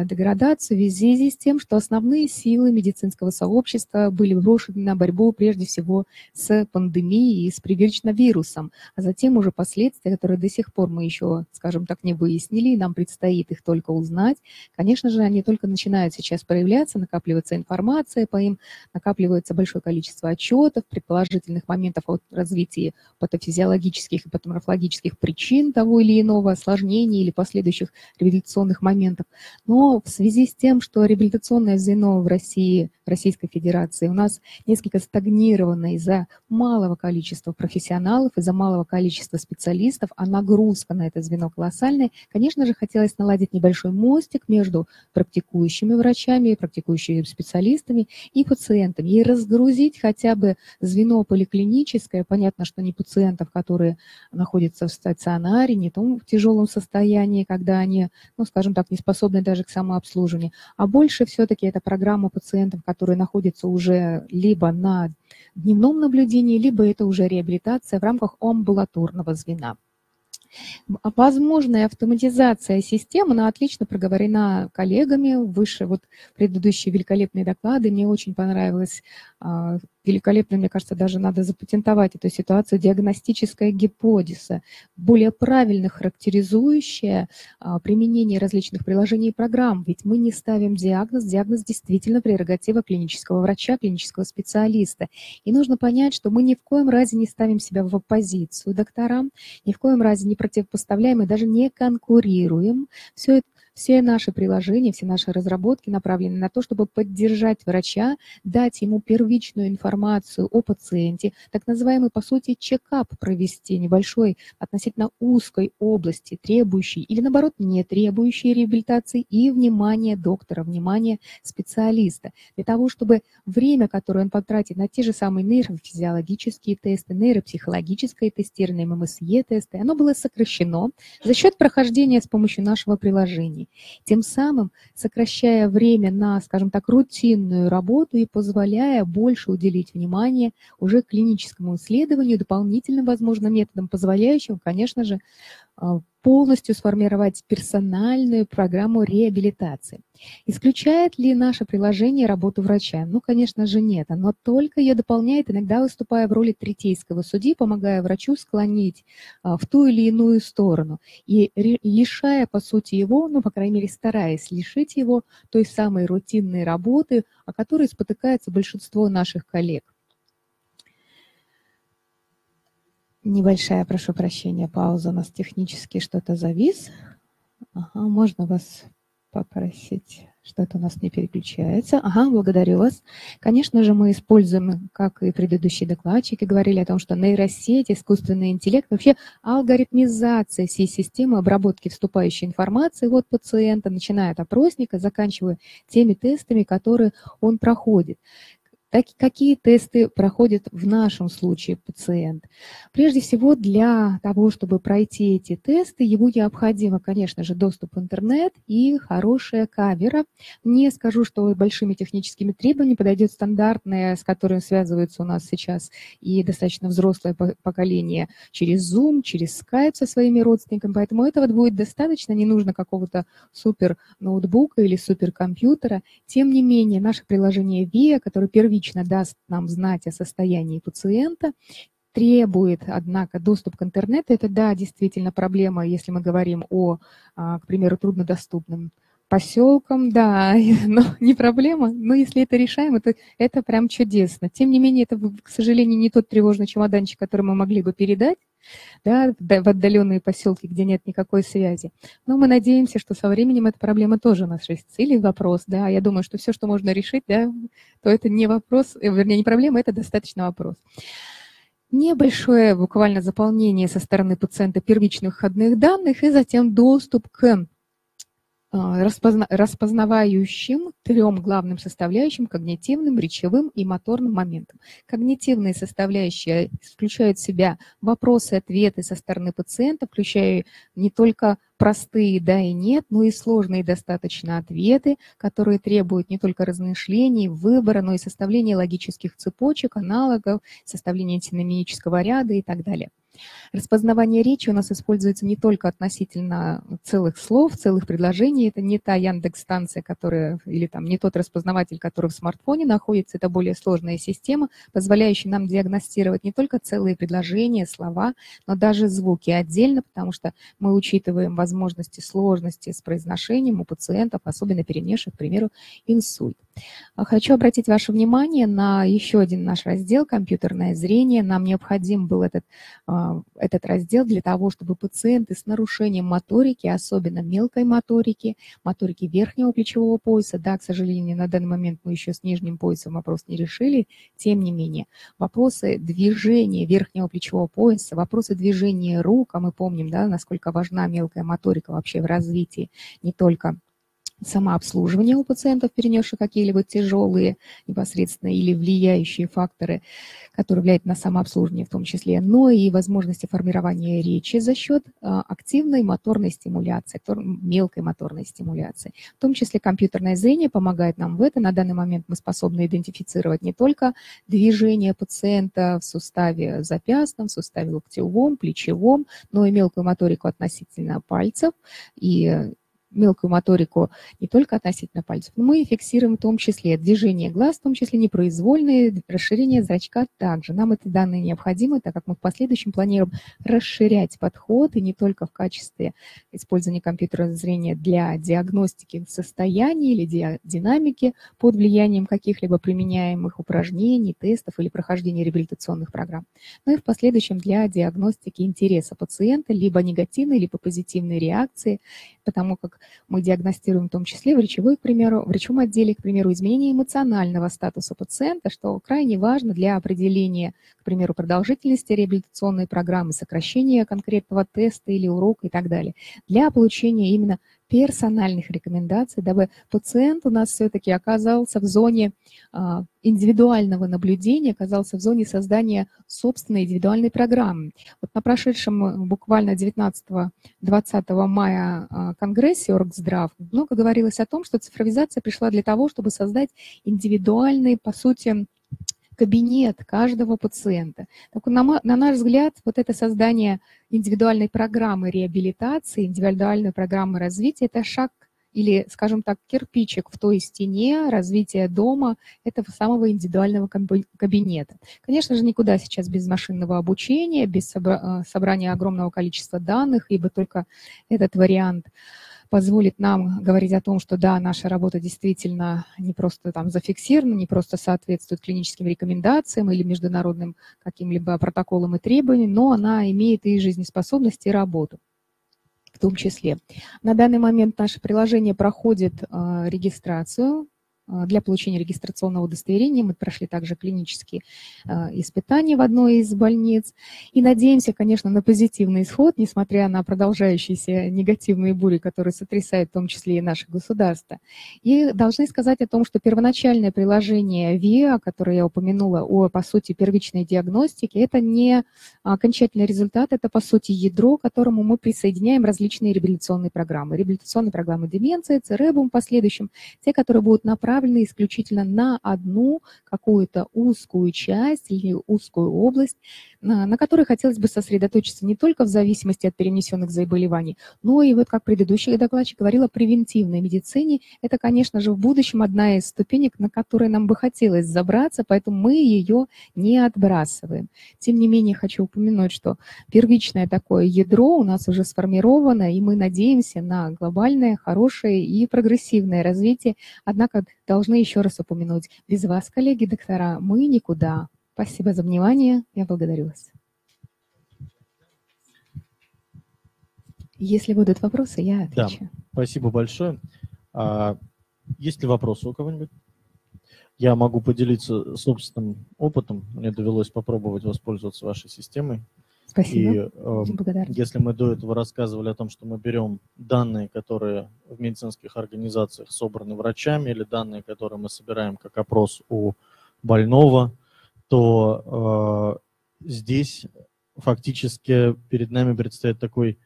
деградацию в связи с тем, что основные силы медицинского сообщества были брошены на борьбу прежде всего с пандемией и с привычным вирусом, а затем уже последствия, которые до сих пор мы еще, скажем так, не выяснили, и нам предстоит их только узнать. Конечно же, они только начинают сейчас проявляться, накапливается информация по им, накапливается большое количество отчетов, предположительных моментов о развитии патофизиологических и патоморфологических причин того или иного осложнения или последующих революционных моментов. Но в связи с тем, что реабилитационное звено в России, Российской Федерации у нас несколько стагнировано из-за малого количества профессионалов, из-за малого количества специалистов, а нагрузка на это звено колоссальная, конечно же, хотелось наладить небольшой мостик между практикующими врачами, практикующими специалистами и пациентами, и разгрузить хотя бы звено поликлиническое, понятно, что не пациентов, которые находятся в стационаре, не том в тяжелом состоянии, когда они, ну, скажем так, не способны даже к самообслуживанию, а больше все-таки это программа пациентов, которые находятся уже либо на дневном наблюдении, либо это уже реабилитация в рамках амбулаторного звена. Возможная автоматизация системы, она отлично проговорена коллегами, выше вот предыдущие великолепные доклады. Мне очень понравилось а, великолепно, мне кажется, даже надо запатентовать эту ситуацию, диагностическая гипотеза, более правильно характеризующая а, применение различных приложений и программ. Ведь мы не ставим диагноз, диагноз действительно прерогатива клинического врача, клинического специалиста. И нужно понять, что мы ни в коем разе не ставим себя в оппозицию докторам, ни в коем разе не противопоставляем и даже не конкурируем. Все это все наши приложения, все наши разработки направлены на то, чтобы поддержать врача, дать ему первичную информацию о пациенте, так называемый, по сути, чекап провести небольшой, относительно узкой области, требующей или, наоборот, не требующей реабилитации и внимания доктора, внимания специалиста, для того, чтобы время, которое он потратит на те же самые нейрофизиологические тесты, нейропсихологическое тестирование, ММСЕ-тесты, оно было сокращено за счет прохождения с помощью нашего приложения компаний, тем самым сокращая время на, скажем так, рутинную работу и позволяя больше уделить внимание уже клиническому исследованию, дополнительным, возможно, методам, позволяющим, конечно же, полностью сформировать персональную программу реабилитации. Исключает ли наше приложение работу врача? Ну, конечно же, нет. Оно только ее дополняет, иногда выступая в роли третейского судьи, помогая врачу склонить а, в ту или иную сторону и лишая, по сути, его, ну, по крайней мере, стараясь лишить его той самой рутинной работы, о которой спотыкается большинство наших коллег. Небольшая, прошу прощения, пауза. У нас технически что-то завис. Ага, можно вас попросить? Что-то у нас не переключается. Ага, благодарю вас. Конечно же, мы используем, как и предыдущие докладчики говорили о том, что нейросеть, искусственный интеллект, вообще алгоритмизация всей системы обработки вступающей информации от пациента, начиная от опросника, заканчивая теми тестами, которые он проходит. Так, какие тесты проходит в нашем случае пациент? Прежде всего, для того, чтобы пройти эти тесты, ему необходимо, конечно же, доступ в интернет и хорошая камера. Не скажу, что большими техническими требованиями подойдет стандартная, с которой связывается у нас сейчас и достаточно взрослое поколение через Zoom, через Skype со своими родственниками, поэтому этого будет достаточно, не нужно какого-то супер ноутбука или суперкомпьютера. Тем не менее, наше приложение VIA, которое первично лично даст нам знать о состоянии пациента, требует, однако, доступ к интернету. Это, да, действительно проблема, если мы говорим о, а, к примеру, труднодоступным поселкам, да, но не проблема. Но если это решаем, это, это прям чудесно. Тем не менее, это, к сожалению, не тот тревожный чемоданчик, который мы могли бы передать да, в отдаленные поселки, где нет никакой связи. Но мы надеемся, что со временем эта проблема тоже у нас решится. Или вопрос, да, я думаю, что все, что можно решить, да, то это не вопрос, э, вернее, не проблема, это достаточно вопрос. Небольшое буквально заполнение со стороны пациента первичных входных данных и затем доступ к распозна распознавающим трем главным составляющим – когнитивным, речевым и моторным моментам. Когнитивные составляющие включают в себя вопросы, ответы со стороны пациента, включая не только простые «да» и «нет», но и сложные достаточно ответы, которые требуют не только размышлений, выбора, но и составления логических цепочек, аналогов, составления синонимического ряда и так далее. Распознавание речи у нас используется не только относительно целых слов, целых предложений. Это не та Яндекс-станция, которая, или там не тот распознаватель, который в смартфоне находится. Это более сложная система, позволяющая нам диагностировать не только целые предложения, слова, но даже звуки отдельно, потому что мы учитываем возможности сложности с произношением у пациентов, особенно перенесших, к примеру, инсульт. А хочу обратить ваше внимание на еще один наш раздел «Компьютерное зрение». Нам необходим был этот, а, этот раздел для того, чтобы пациенты с нарушением моторики, особенно мелкой моторики, моторики верхнего плечевого пояса, да, к сожалению, на данный момент мы еще с нижним поясом вопрос не решили, тем не менее, вопросы движения верхнего плечевого пояса, вопросы движения рук, а мы помним, да, насколько важна мелкая моторика вообще в развитии не только самообслуживание у пациентов, перенесших какие-либо тяжелые непосредственно или влияющие факторы, которые влияют на самообслуживание в том числе, но и возможности формирования речи за счет а, активной моторной стимуляции, мелкой моторной стимуляции. В том числе компьютерное зрение помогает нам в этом. На данный момент мы способны идентифицировать не только движение пациента в суставе запястном, в суставе локтевом, плечевом, но и мелкую моторику относительно пальцев и мелкую моторику не только относительно пальцев, но мы фиксируем в том числе движение глаз, в том числе непроизвольные, расширение зрачка также. Нам эти данные необходимы, так как мы в последующем планируем расширять подход и не только в качестве использования компьютерного зрения для диагностики состояния или динамики под влиянием каких-либо применяемых упражнений, тестов или прохождения реабилитационных программ, но и в последующем для диагностики интереса пациента, либо негативной, либо позитивной реакции, потому как мы диагностируем в том числе в речевой, к примеру, в речевом отделе, к примеру, изменение эмоционального статуса пациента, что крайне важно для определения, к примеру, продолжительности реабилитационной программы, сокращения конкретного теста или урока и так далее, для получения именно персональных рекомендаций, дабы пациент у нас все-таки оказался в зоне а, индивидуального наблюдения, оказался в зоне создания собственной индивидуальной программы. Вот на прошедшем э, буквально 19-20 мая а, конгрессе Оргздрав много говорилось о том, что цифровизация пришла для того, чтобы создать индивидуальный, по сути, кабинет каждого пациента. Так, на, на наш взгляд, вот это создание индивидуальной программы реабилитации, индивидуальной программы развития – это шаг или, скажем так, кирпичик в той стене развития дома этого самого индивидуального кабинета. Конечно же, никуда сейчас без машинного обучения, без э, собрания огромного количества данных, ибо только этот вариант – позволит нам говорить о том, что да, наша работа действительно не просто там зафиксирована, не просто соответствует клиническим рекомендациям или международным каким-либо протоколам и требованиям, но она имеет и жизнеспособность, и работу в том числе. На данный момент наше приложение проходит э, регистрацию для получения регистрационного удостоверения. Мы прошли также клинические а, испытания в одной из больниц. И надеемся, конечно, на позитивный исход, несмотря на продолжающиеся негативные бури, которые сотрясают в том числе и наше государство. И должны сказать о том, что первоначальное приложение ВИА, которое я упомянула о, по сути, первичной диагностике, это не окончательный результат, это, по сути, ядро, к которому мы присоединяем различные реабилитационные программы. Реабилитационные программы деменции, церебум в последующем, те, которые будут направлены направлены исключительно на одну какую-то узкую часть или узкую область, на, которой хотелось бы сосредоточиться не только в зависимости от перенесенных заболеваний, но и вот, как предыдущий докладчик говорил о превентивной медицине, это, конечно же, в будущем одна из ступенек, на которые нам бы хотелось забраться, поэтому мы ее не отбрасываем. Тем не менее, хочу упомянуть, что первичное такое ядро у нас уже сформировано, и мы надеемся на глобальное, хорошее и прогрессивное развитие. Однако должны еще раз упомянуть, без вас, коллеги доктора, мы никуда. Спасибо за внимание. Я благодарю вас. Если будут вопросы, я отвечу. Да, спасибо большое. А, есть ли вопросы у кого-нибудь? Я могу поделиться собственным опытом. Мне довелось попробовать воспользоваться вашей системой. Спасибо. И э, если мы до этого рассказывали о том, что мы берем данные, которые в медицинских организациях собраны врачами, или данные, которые мы собираем как опрос у больного, то э, здесь фактически перед нами предстоит такой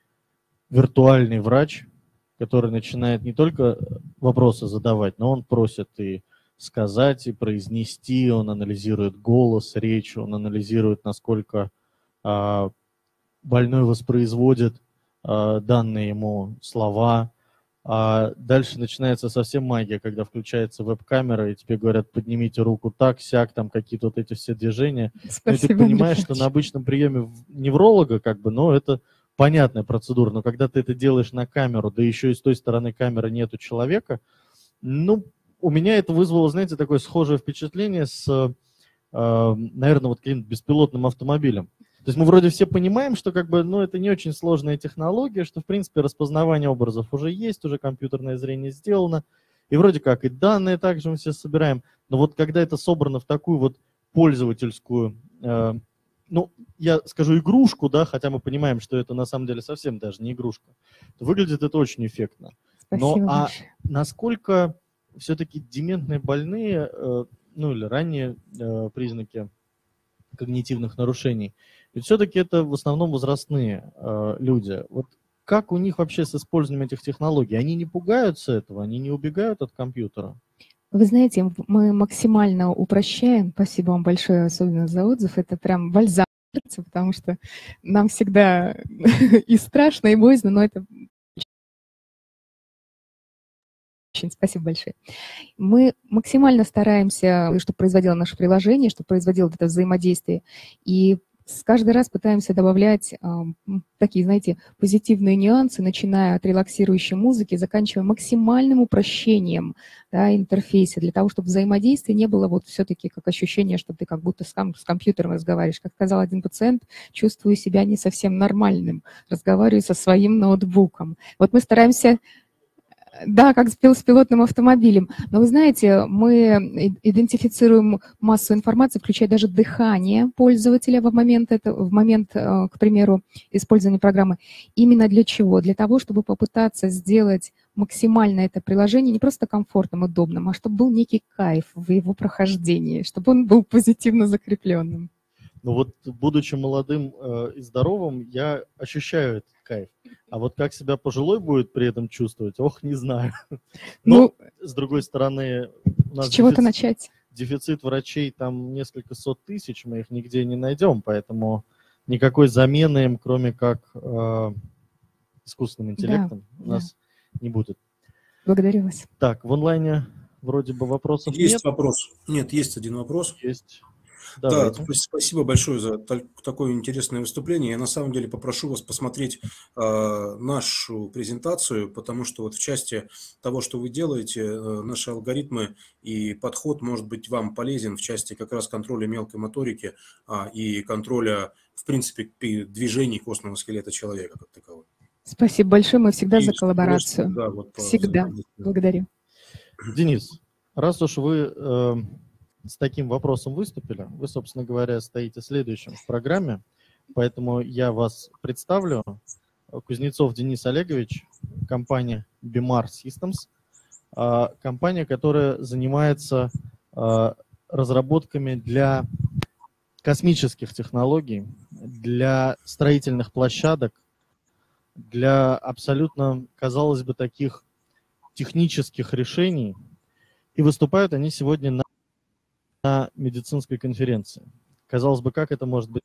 виртуальный врач, который начинает не только вопросы задавать, но он просит и сказать, и произнести, он анализирует голос, речь, он анализирует, насколько э, больной воспроизводит э, данные ему слова, а дальше начинается совсем магия, когда включается веб-камера, и тебе говорят, поднимите руку так, сяк, там какие-то вот эти все движения. Спасибо, и ты понимаешь, что на обычном приеме невролога, как бы, но это понятная процедура, но когда ты это делаешь на камеру, да еще и с той стороны камеры нету человека, ну, у меня это вызвало, знаете, такое схожее впечатление с, э, наверное, вот каким-то беспилотным автомобилем. То есть мы вроде все понимаем, что как бы, ну, это не очень сложная технология, что, в принципе, распознавание образов уже есть, уже компьютерное зрение сделано, и вроде как и данные также мы все собираем. Но вот когда это собрано в такую вот пользовательскую, э, ну, я скажу игрушку, да, хотя мы понимаем, что это на самом деле совсем даже не игрушка, то выглядит это очень эффектно. Спасибо Но а насколько все-таки дементные больные, э, ну или ранние э, признаки когнитивных нарушений, ведь все-таки это в основном возрастные э, люди. Вот как у них вообще с использованием этих технологий? Они не пугаются этого, они не убегают от компьютера? Вы знаете, мы максимально упрощаем. Спасибо вам большое, особенно за отзыв. Это прям бальзам, потому что нам всегда и страшно, и боязно, но это очень спасибо большое. Мы максимально стараемся, чтобы производило наше приложение, чтобы производило это взаимодействие. И с каждый раз пытаемся добавлять э, такие, знаете, позитивные нюансы, начиная от релаксирующей музыки, заканчивая максимальным упрощением да, интерфейса, для того, чтобы взаимодействие не было вот все-таки как ощущение, что ты как будто с, ком- с компьютером разговариваешь. Как сказал один пациент, чувствую себя не совсем нормальным, разговариваю со своим ноутбуком. Вот мы стараемся да, как с пилотным автомобилем. Но вы знаете, мы идентифицируем массу информации, включая даже дыхание пользователя в момент, это, в момент, э, к примеру, использования программы. Именно для чего? Для того, чтобы попытаться сделать максимально это приложение не просто комфортным, удобным, а чтобы был некий кайф в его прохождении, чтобы он был позитивно закрепленным. Ну вот, будучи молодым э, и здоровым, я ощущаю этот кайф. А вот как себя пожилой будет при этом чувствовать, ох, не знаю. Но, ну, с другой стороны, у нас с чего-то начать. Дефицит врачей там несколько сот тысяч, мы их нигде не найдем, поэтому никакой замены им, кроме как э, искусственным интеллектом, да, у нас да. не будет. Благодарю вас. Так, в онлайне вроде бы вопросов есть нет. Есть вопрос. Нет, есть один вопрос. Есть. Давайте. Да, спасибо большое за такое интересное выступление. Я на самом деле попрошу вас посмотреть э, нашу презентацию, потому что вот в части того, что вы делаете, э, наши алгоритмы и подход может быть вам полезен в части как раз контроля мелкой моторики э, и контроля, в принципе, движений костного скелета человека как такового. Спасибо большое, мы всегда и за коллаборацию. Да, вот всегда. Благодарю. Денис, раз уж вы э, с таким вопросом выступили. Вы, собственно говоря, стоите следующим в программе, поэтому я вас представлю. Кузнецов Денис Олегович, компания Bimar Systems, а, компания, которая занимается а, разработками для космических технологий, для строительных площадок, для абсолютно, казалось бы, таких технических решений. И выступают они сегодня на на медицинской конференции. Казалось бы, как это может быть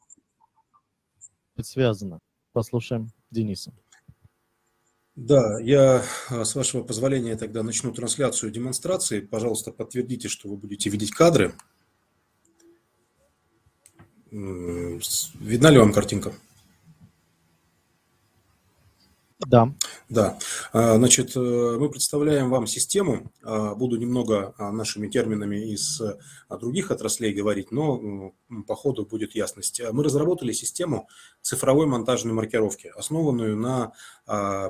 связано? Послушаем Дениса. Да, я, а, с вашего позволения, тогда начну трансляцию демонстрации. Пожалуйста, подтвердите, что вы будете видеть кадры. Видна ли вам картинка? Да. Да. А, значит, э, мы представляем вам систему. А, буду немного а, нашими терминами из других отраслей говорить, но по ходу будет ясность. Мы разработали систему цифровой монтажной маркировки, основанную на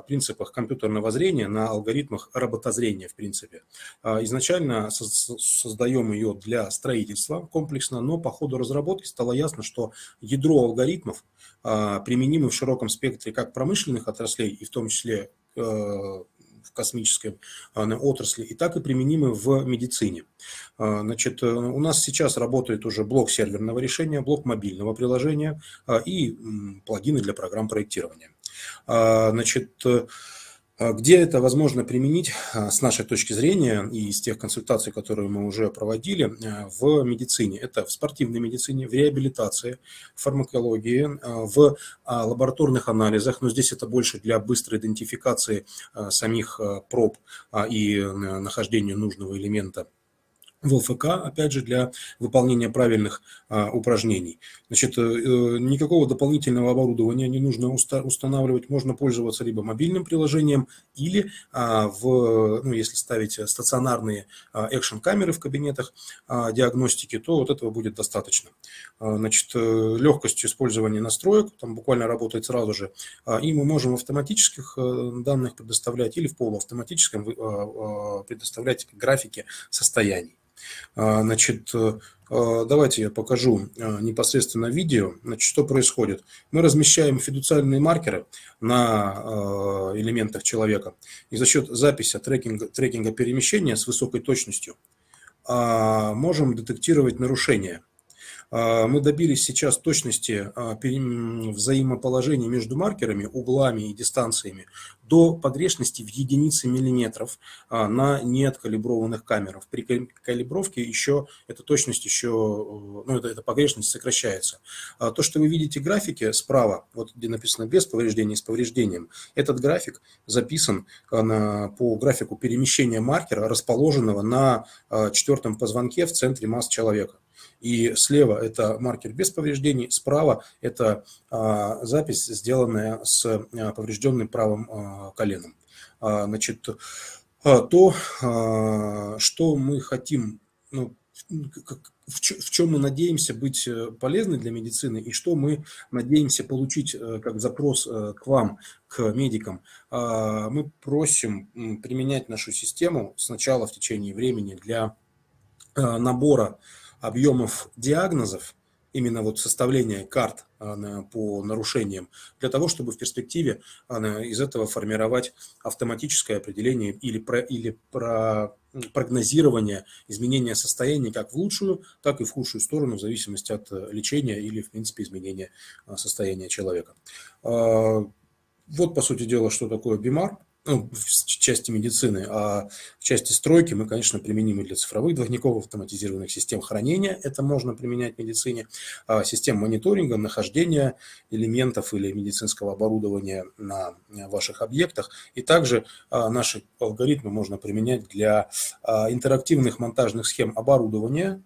принципах компьютерного зрения, на алгоритмах роботозрения, в принципе. Изначально создаем ее для строительства комплексно, но по ходу разработки стало ясно, что ядро алгоритмов применимы в широком спектре как промышленных отраслей, и в том числе э, в космической э, отрасли, и так и применимы в медицине. Э, значит, у нас сейчас работает уже блок серверного решения, блок мобильного приложения и плагины для программ проектирования. Значит, а где это возможно применить а, с нашей точки зрения и из тех консультаций, которые мы уже проводили а, в медицине? Это в спортивной медицине, в реабилитации, в фармакологии, в лабораторных анализах, но здесь это больше для быстрой идентификации самих проб и нахождения нужного элемента в ЛФК, опять же, для выполнения правильных а, упражнений. Значит, э, э, никакого дополнительного оборудования не нужно уста устанавливать, можно пользоваться либо мобильным приложением, или, а, в, ну, если ставить стационарные а, экшн-камеры в кабинетах а, диагностики, то вот этого будет достаточно. А, значит, э, легкостью использования настроек, там буквально работает сразу же, а, и мы можем автоматических данных предоставлять или в полуавтоматическом а, а, предоставлять графики состояний. А, значит, э, а, давайте я покажу а, непосредственно видео. Значит, что происходит? Мы размещаем фидуциальные маркеры на элементах человека, и за счет записи трекинга, трекинга перемещения с высокой точностью можем детектировать нарушения – мы добились сейчас точности а, взаимоположения между маркерами, углами и дистанциями до погрешности в единицы миллиметров а, на неоткалиброванных камерах. При калибровке еще эта точность еще, ну, эта, эта погрешность сокращается. То, что вы видите в графике справа, вот где написано без повреждений, с повреждением, этот график записан на, по графику перемещения маркера, расположенного на четвертом позвонке в центре масс человека. И слева это маркер без повреждений, справа это а, запись, сделанная с а, поврежденным правым а, коленом. Значит, то, что мы хотим, ну, в чем мы надеемся быть э, полезны для медицины и что мы надеемся получить э, как запрос э, к вам, к медикам. Мы просим применять нашу систему сначала в течение времени для набора объемов диагнозов, именно вот составления карт а, по нарушениям, для того, чтобы в перспективе а, из этого формировать автоматическое определение или, про, или про прогнозирование изменения состояния как в лучшую, так и в худшую сторону, в зависимости от э, лечения или, в принципе, изменения а, состояния человека. Вот, по сути дела, что такое БИМАР ну, в части медицины, а в части стройки мы, конечно, применим и для цифровых двойников, автоматизированных систем хранения, это можно применять в медицине, а систем мониторинга, нахождения элементов или медицинского оборудования на ваших объектах, и также а, наши алгоритмы можно применять для а, интерактивных монтажных схем оборудования,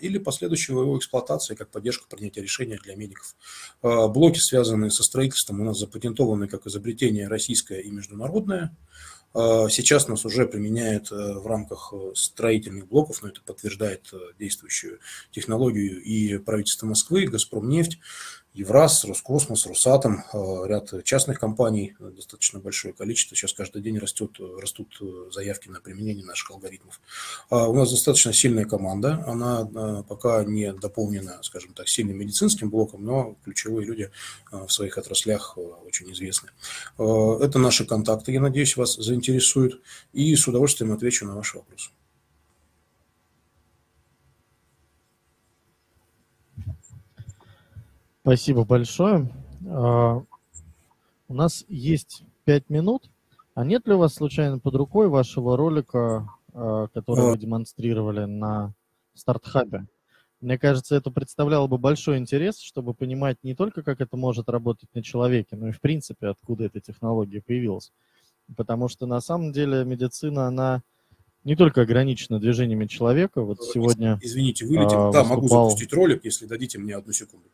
или последующего его эксплуатации как поддержка принятия решения для медиков. А, блоки, связанные со строительством, у нас запатентованы как изобретение российское и международное. А, сейчас нас уже применяют э, в рамках э, строительных блоков, но это подтверждает э, действующую технологию и правительство Москвы, Газпромнефть. Евраз, Роскосмос, Росатом, э, ряд частных компаний, э, достаточно большое количество. Сейчас каждый день растет, э, растут заявки на применение наших алгоритмов. А у нас достаточно сильная команда, она пока не дополнена, скажем так, сильным медицинским блоком, но ключевые люди в своих отраслях очень известны. Это наши контакты, я надеюсь, вас заинтересуют, и с удовольствием отвечу на ваши вопросы. Спасибо большое. А, у нас есть пять минут. А нет ли у вас случайно под рукой вашего ролика, а, который вы демонстрировали на StartHub? Мне кажется, это представляло бы большой интерес, чтобы понимать не только, как это может работать на человеке, но и, в принципе, откуда эта технология появилась. Потому что, на самом деле, медицина, она не только ограничена движениями человека. Вот сегодня... Извините, вылетел. А, да, выступал... могу запустить ролик, если дадите мне одну секунду.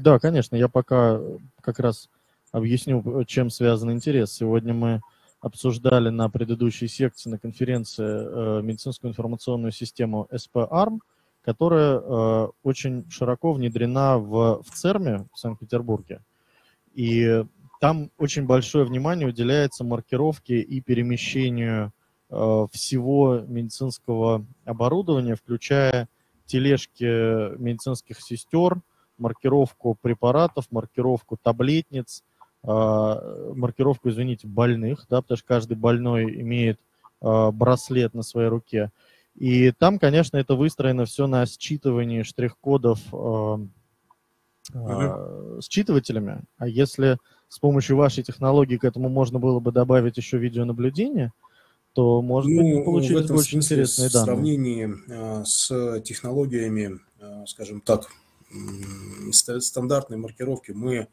Да, конечно, я пока как раз объясню, чем связан интерес. Сегодня мы обсуждали на предыдущей секции на конференции э, медицинскую информационную систему SP-ARM, которая э, очень широко внедрена в, в ЦЕРМе в Санкт-Петербурге. И там очень большое внимание уделяется маркировке и перемещению э, всего медицинского оборудования, включая тележки медицинских сестер, маркировку препаратов, маркировку таблетниц, а, маркировку, извините, больных, да, потому что каждый больной имеет а, браслет на своей руке. И там, конечно, это выстроено все на считывании штрих-кодов uh считывателями. А если с помощью вашей технологии к этому можно было бы добавить еще видеонаблюдение, то может ну, получить очень смысле, интересные данные. В сравнении с технологиями, скажем так, стандартной маркировки мы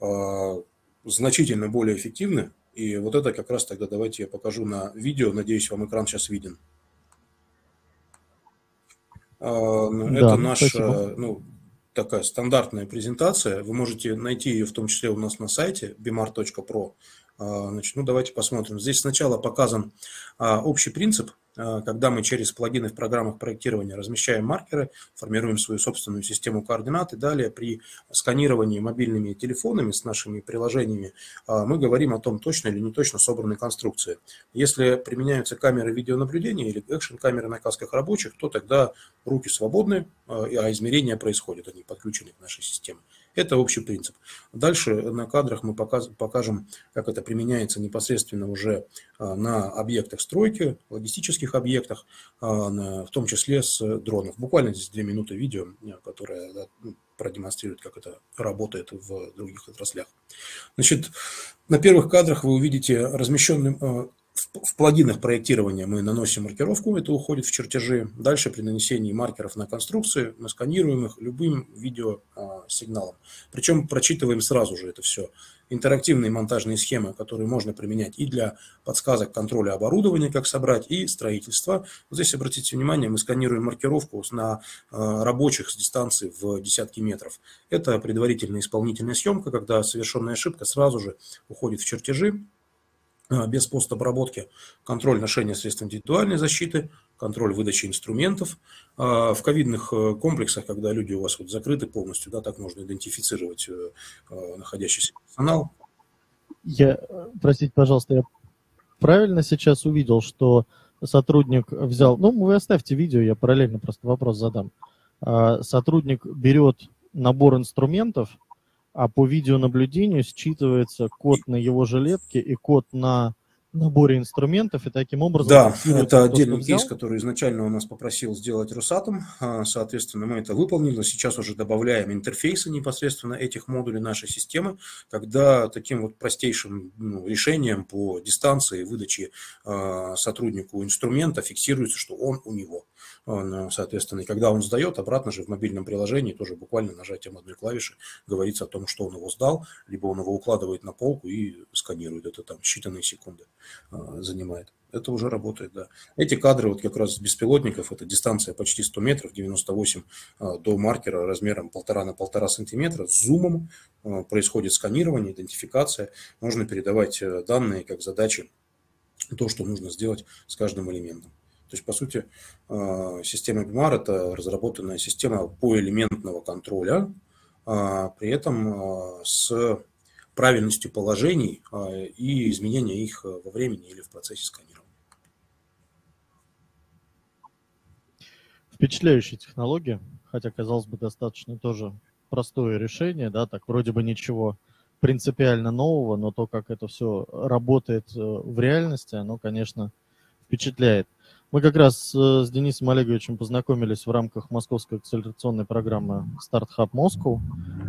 а, значительно более эффективны. И вот это как раз тогда давайте я покажу на видео. Надеюсь, вам экран сейчас виден. Это наша ну, такая стандартная презентация. Вы можете найти ее в том числе у нас на сайте bimar.pro. Значит, ну, давайте посмотрим. Здесь сначала показан общий принцип а, когда мы через плагины в программах проектирования размещаем маркеры, формируем свою собственную систему координат, и далее при сканировании мобильными телефонами с нашими приложениями а, мы говорим о том, точно или не точно собраны конструкции. Если применяются камеры видеонаблюдения или экшн-камеры на касках рабочих, то тогда руки свободны, а, а измерения происходят, они подключены к нашей системе. Это общий принцип. Дальше на кадрах мы покажем, как это применяется непосредственно уже а, на объектах стройки, логистических объектах, а, в том числе с дронов. Буквально здесь две минуты видео, которое ну, продемонстрирует, как это работает в других отраслях. Значит, на первых кадрах вы увидите размещенный а, в плагинах проектирования мы наносим маркировку, это уходит в чертежи. Дальше при нанесении маркеров на конструкции мы сканируем их любым видеосигналом. Причем прочитываем сразу же это все. Интерактивные монтажные схемы, которые можно применять и для подсказок контроля оборудования, как собрать, и строительства. Вот здесь, обратите внимание, мы сканируем маркировку на рабочих с дистанции в десятки метров. Это предварительная исполнительная съемка, когда совершенная ошибка сразу же уходит в чертежи, а, без постобработки, контроль ношения средств индивидуальной защиты, контроль выдачи инструментов. А, в ковидных э, комплексах, когда люди у вас вот закрыты полностью, да, так можно идентифицировать э, э, находящийся персонал. Я, простите, пожалуйста, я правильно сейчас увидел, что сотрудник взял, ну, вы оставьте видео, я параллельно просто вопрос задам. А, сотрудник берет набор инструментов, а по видеонаблюдению считывается код на его жилетке и код на наборе инструментов, и таким образом... Да, это отдельный кейс, который изначально у нас попросил сделать Росатом. А, соответственно, мы это выполнили, но сейчас уже добавляем интерфейсы непосредственно этих модулей нашей системы, когда таким вот простейшим ну, решением по дистанции выдачи э, сотруднику инструмента фиксируется, что он у него. Он, соответственно, и когда он сдает, обратно же в мобильном приложении тоже буквально нажатием одной клавиши говорится о том, что он его сдал, либо он его укладывает на полку и сканирует. Это там считанные секунды а, занимает. Это уже работает, да. Эти кадры вот как раз с беспилотников, это дистанция почти 100 метров, 98 а, до маркера размером полтора на полтора сантиметра. С зумом происходит сканирование, идентификация. Можно передавать э, данные как задачи, то, что нужно сделать с каждым элементом. То есть, по сути, а, система BIMAR – это разработанная система поэлементного контроля, а, при этом а, с правильностью положений и изменения их во времени или в процессе сканирования. Впечатляющая технология, хотя, казалось бы, достаточно тоже простое решение, да, так вроде бы ничего принципиально нового, но то, как это все работает э, в реальности, оно, конечно, впечатляет. Мы как раз э, с Денисом Олеговичем познакомились в рамках московской акселерационной программы Start Hub Moscow.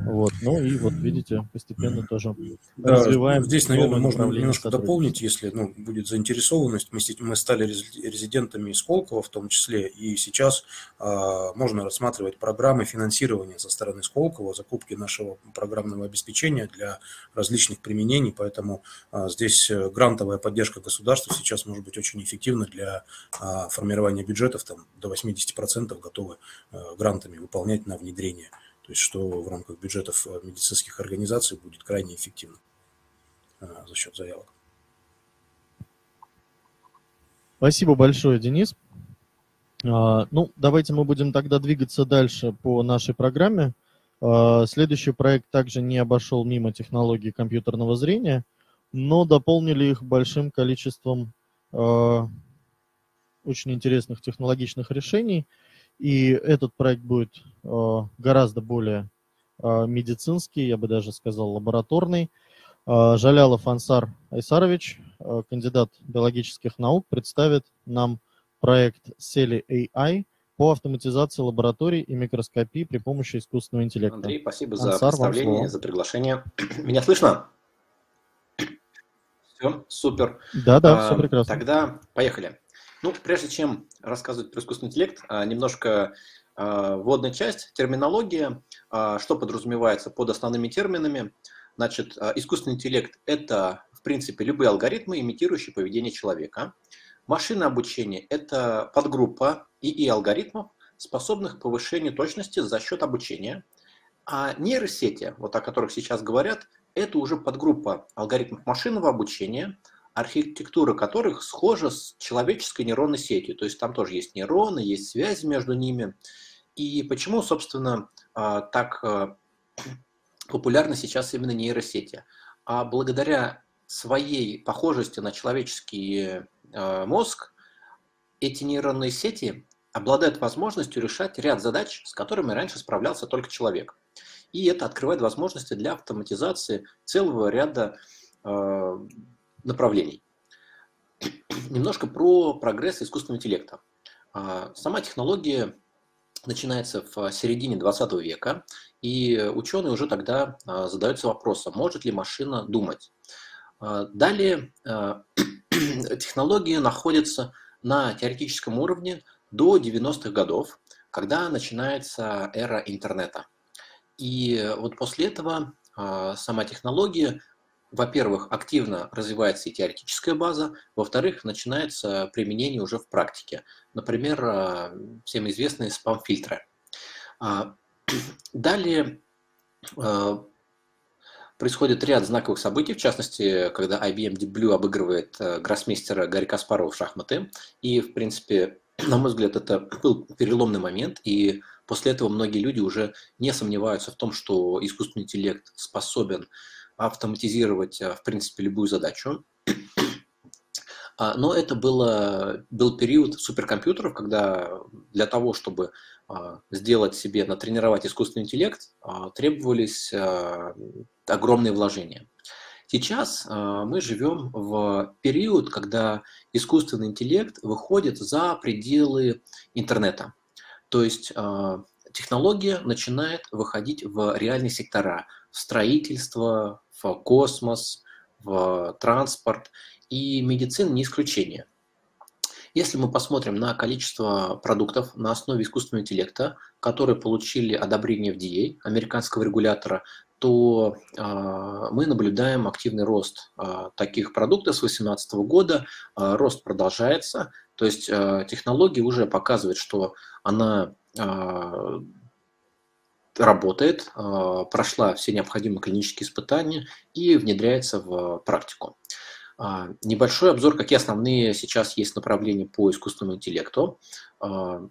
Вот. Ну и вот видите, постепенно тоже да, развиваем. Здесь, наверное, можно немножко дополнить, если ну, будет заинтересованность. Мы, мы стали резидентами Сколково в том числе, и сейчас а, можно рассматривать программы финансирования со стороны Сколково, закупки нашего программного обеспечения для различных применений, поэтому а, здесь э, грантовая поддержка государства сейчас может быть очень эффективна для а, формирование бюджетов там, до 80% готовы э, грантами выполнять на внедрение. То есть что в рамках бюджетов э, медицинских организаций будет крайне эффективно э, за счет заявок. Спасибо большое, Денис. А, ну, давайте мы будем тогда двигаться дальше по нашей программе. А, следующий проект также не обошел мимо технологий компьютерного зрения, но дополнили их большим количеством а, очень интересных технологичных решений. И этот проект будет э, гораздо более э, медицинский, я бы даже сказал, лабораторный. Э, Жалялов Ансар Айсарович, кандидат биологических наук, представит нам проект Сели AI по автоматизации лабораторий и микроскопии при помощи искусственного интеллекта. Андрей, спасибо Ансар, за представление, за приглашение. Меня слышно? Все, супер. Да, да, все прекрасно. Тогда поехали. Ну, прежде чем рассказывать про искусственный интеллект, а, немножко а, вводная часть, терминология, а, что подразумевается под основными терминами. Значит, искусственный интеллект – это, в принципе, любые алгоритмы, имитирующие поведение человека. Машинное обучение – это подгруппа ИИ алгоритмов, способных к повышению точности за счет обучения. А нейросети, вот о которых сейчас говорят, это уже подгруппа алгоритмов машинного обучения, архитектура которых схожа с человеческой нейронной сетью. То есть там тоже есть нейроны, есть связи между ними. И почему, собственно, а, так а, популярны сейчас именно нейросети? А благодаря своей похожести на человеческий а, мозг, эти нейронные сети обладают возможностью решать ряд задач, с которыми раньше справлялся только человек. И это открывает возможности для автоматизации целого ряда направлений. Немножко про прогресс искусственного интеллекта. Э, сама технология начинается в середине 20 века, и ученые уже тогда э, задаются вопросом, может ли машина думать. Э, далее э, технология находится на теоретическом уровне до 90-х годов, когда начинается эра интернета. И вот после этого а, сама технология, во-первых, активно развивается и теоретическая база, во-вторых, начинается применение уже в практике. Например, а, всем известные спам-фильтры. А, далее происходит ряд знаковых событий, в частности, когда IBM Deep Blue обыгрывает э, гроссмейстера Гарри Каспарова в шахматы. И, в принципе, на мой взгляд, это был переломный момент, и после этого многие люди уже не сомневаются в том, что искусственный интеллект способен автоматизировать, э, в принципе, любую задачу. А, но это было, был период суперкомпьютеров, когда для того, чтобы а, сделать себе, натренировать искусственный интеллект, а, требовались огромные вложения. Сейчас мы живем в период, когда искусственный интеллект выходит за пределы интернета. То есть технология начинает выходить в реальные сектора, в строительство, в космос, в транспорт, и медицина не исключение. Если мы посмотрим на количество продуктов на основе искусственного интеллекта, которые получили одобрение FDA, американского регулятора, то э, мы наблюдаем активный рост э, таких продуктов с 2018 года. Э, рост продолжается, то есть э, технология уже показывает, что она работает, э, прошла все необходимые клинические испытания и внедряется в практику. А, небольшой обзор, какие основные сейчас есть направления по искусственному интеллекту. А,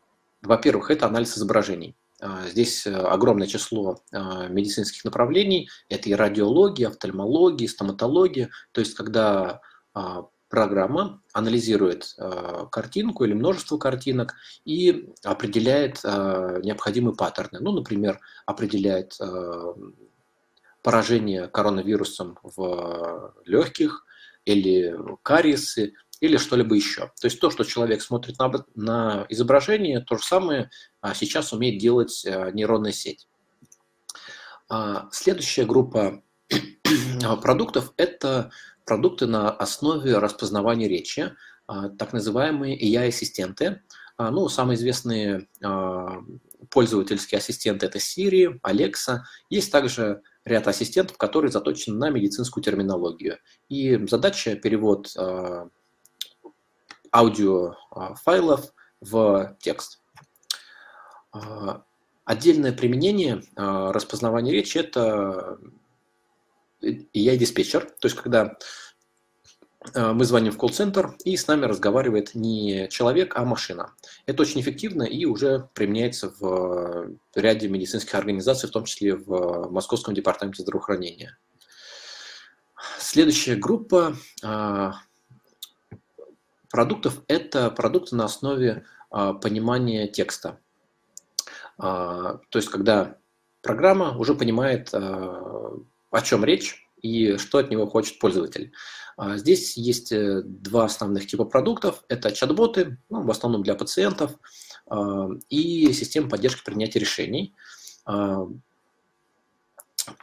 во-первых, это анализ изображений. А, здесь э, огромное число медицинских направлений. Это и радиология, офтальмология, стоматология. То есть, когда программа анализирует картинку или множество картинок и определяет необходимые паттерны. Ну, например, определяет поражение коронавирусом в легких, или кариесы, или что-либо еще. То есть то, что человек смотрит на, на изображение, то же самое а, сейчас умеет делать а, нейронная сеть. А, следующая группа продуктов – это продукты на основе распознавания речи, так называемые AI-ассистенты. Ну, самые известные пользовательские ассистенты – это Siri, Alexa. Есть также ряд ассистентов, которые заточены на медицинскую терминологию. И задача перевод аудиофайлов а, в текст. Отдельное применение распознавания речи – это AI-диспетчер, то есть когда Э, мы звоним в колл-центр, и с нами разговаривает не человек, а машина. Это очень эффективно и уже применяется в ряде медицинских организаций, в том числе в Московском департаменте здравоохранения. Следующая группа э, продуктов – это продукты на основе э, понимания текста. То есть, когда программа уже понимает, о чем речь и что от него хочет пользователь. А здесь есть э, два основных типа продуктов. Это чат-боты, ну, в основном для пациентов, а, и система поддержки принятия решений. А,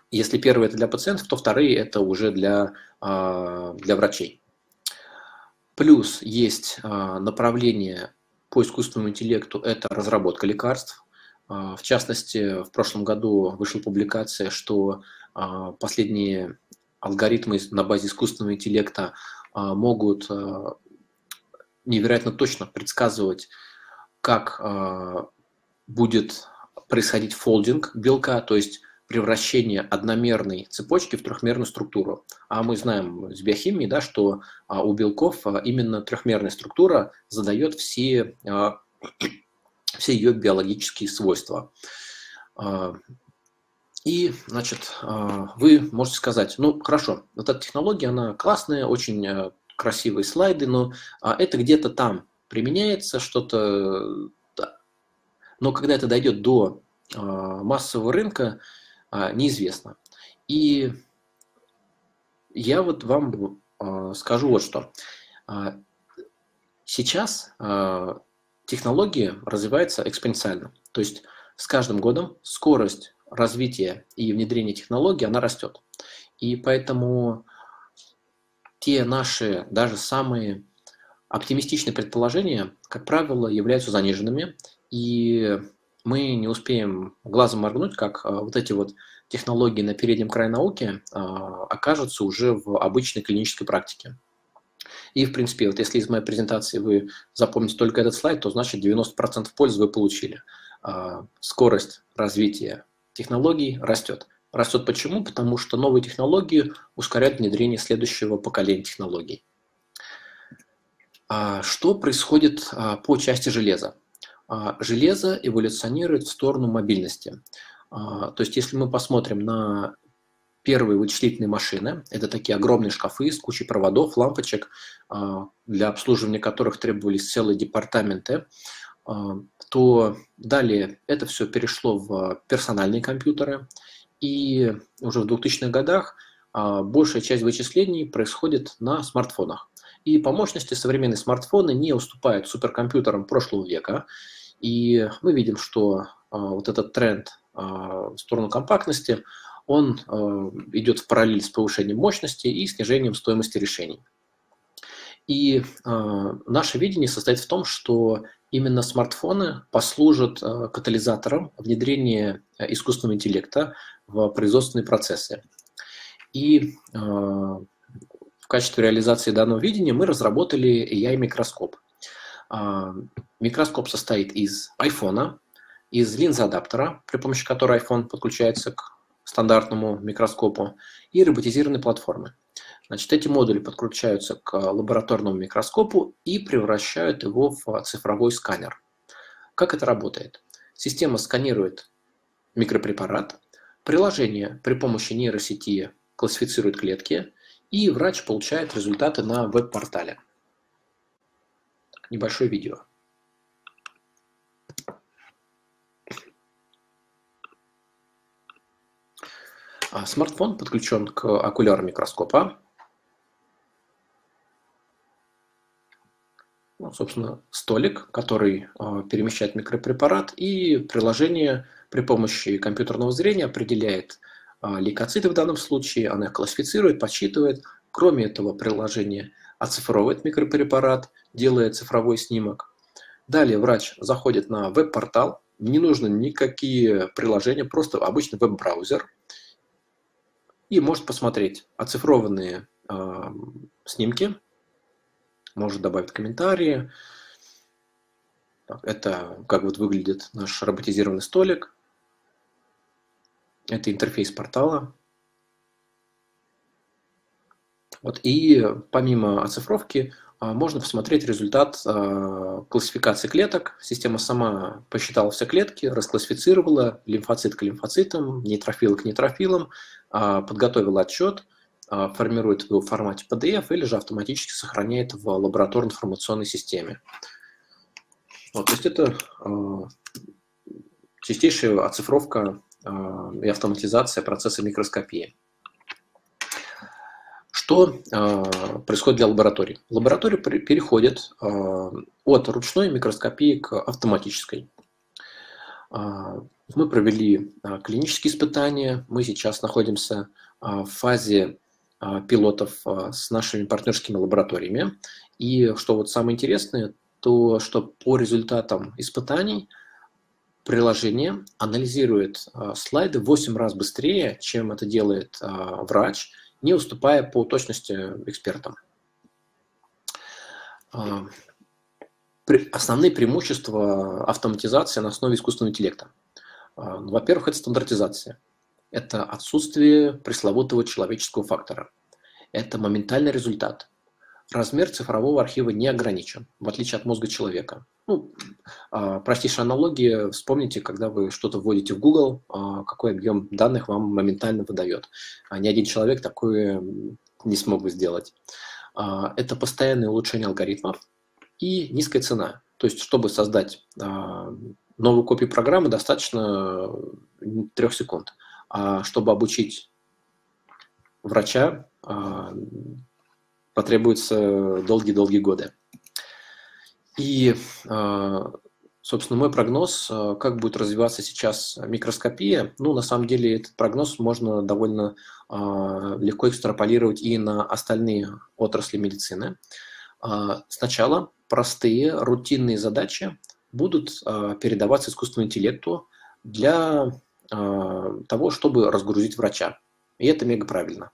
если первый это для пациентов, то вторые это уже для, для врачей. Плюс есть направление по искусственному интеллекту – это разработка лекарств. В частности, в прошлом году вышла публикация, что последние алгоритмы на базе искусственного интеллекта а, могут а, невероятно точно предсказывать, как а, будет происходить фолдинг белка, то есть превращение одномерной цепочки в трехмерную структуру. А мы знаем с биохимии, да, что а, у белков а, именно трехмерная структура задает все, а, все ее биологические свойства. И, значит, вы можете сказать, ну, хорошо, вот эта технология, она классная, очень красивые слайды, но это где-то там применяется, что-то... Но когда это дойдет до массового рынка, а, неизвестно. И я вот вам а, скажу вот что. А, сейчас технологии развиваются экспоненциально. То есть с каждым годом скорость развития и внедрения технологий, она растет. И поэтому те наши, даже самые оптимистичные предположения, как правило, являются заниженными. И мы не успеем глазом моргнуть, как а, вот эти вот технологии на переднем крае науки а, окажутся уже в обычной клинической практике. И, в принципе, вот если из моей презентации вы запомните только этот слайд, то значит 90% пользы вы получили. А, скорость развития технологий растет. Растет почему? Потому что новые технологии ускоряют внедрение следующего поколения технологий. Что происходит по части железа? А, железо эволюционирует в сторону мобильности. А, то есть если мы посмотрим на первые вычислительные машины, это такие огромные шкафы с кучей проводов, лампочек, а, для обслуживания которых требовались целые департаменты, то далее это все перешло в персональные компьютеры, и уже в 2000-х годах большая часть вычислений происходит на смартфонах. И по мощности современные смартфоны не уступают суперкомпьютерам прошлого века, и мы видим, что а, вот этот тренд а, в сторону компактности, он а, идет в параллель с повышением мощности и снижением стоимости решений. И наше видение состоит в том, что именно смартфоны послужат катализатором внедрения искусственного интеллекта в производственные процессы. И в качестве реализации данного видения мы разработали AI-микроскоп – а, микроскоп состоит из айфона, из линзы-адаптера, при помощи которой iPhone подключается к стандартному микроскопу, и роботизированной платформы. Значит, эти модули подключаются к лабораторному микроскопу и превращают его в цифровой сканер. Как это работает? Система сканирует микропрепарат, приложение при помощи нейросети классифицирует клетки, и врач получает результаты на веб-портале небольшое видео. Смартфон подключен к окуляру микроскопа. Ну, собственно, столик, который э, перемещает микропрепарат, и приложение при помощи компьютерного зрения определяет э, лейкоциты в данном случае, она их классифицирует, подсчитывает. Кроме этого, приложение оцифровывает микропрепарат, делает цифровой снимок. Далее врач заходит на веб-портал, не нужно никакие приложения, просто обычный веб-браузер, и может посмотреть оцифрованные э, снимки, может добавить комментарии. Это как вот выглядит наш роботизированный столик. Это интерфейс портала. Вот, и помимо оцифровки можно посмотреть результат а, классификации клеток. Система сама посчитала все клетки, расклассифицировала лимфоцит к лимфоцитам, нейтрофил к нейтрофилам, а, подготовила отчет, формирует его в формате PDF или же автоматически сохраняет в лабораторной информационной системе. Вот, то есть это чистейшая оцифровка и автоматизация процесса микроскопии. Что э, происходит для лаборатории? Лаборатория переходит э, от ручной микроскопии к автоматической. Э, мы провели клинические испытания, мы сейчас находимся в фазе пилотов с нашими партнерскими лабораториями. И что вот самое интересное, то что по результатам испытаний приложение анализирует слайды в 8 раз быстрее, чем это делает врач – не уступая по точности экспертам. А, основные преимущества автоматизации на основе искусственного интеллекта. А, ну, во-первых, это стандартизация. Это отсутствие пресловутого человеческого фактора. Это моментальный результат. Размер цифрового архива не ограничен, в отличие от мозга человека. Ну, а, простейшая аналогия, вспомните, когда вы что-то вводите в Google, а, какой объем данных вам моментально выдает. А ни один человек такое не смог бы сделать. Это постоянное улучшение алгоритмов и низкая цена. То есть, чтобы создать новую копию программы, достаточно трех секунд. А чтобы обучить врача, потребуется долгие-долгие годы. И, а, собственно, мой прогноз, а, как будет развиваться сейчас микроскопия, ну, на самом деле, этот прогноз можно довольно а, легко экстраполировать и на остальные отрасли медицины. Сначала простые рутинные задачи будут передаваться искусственному интеллекту для того, чтобы разгрузить врача. И это мега правильно.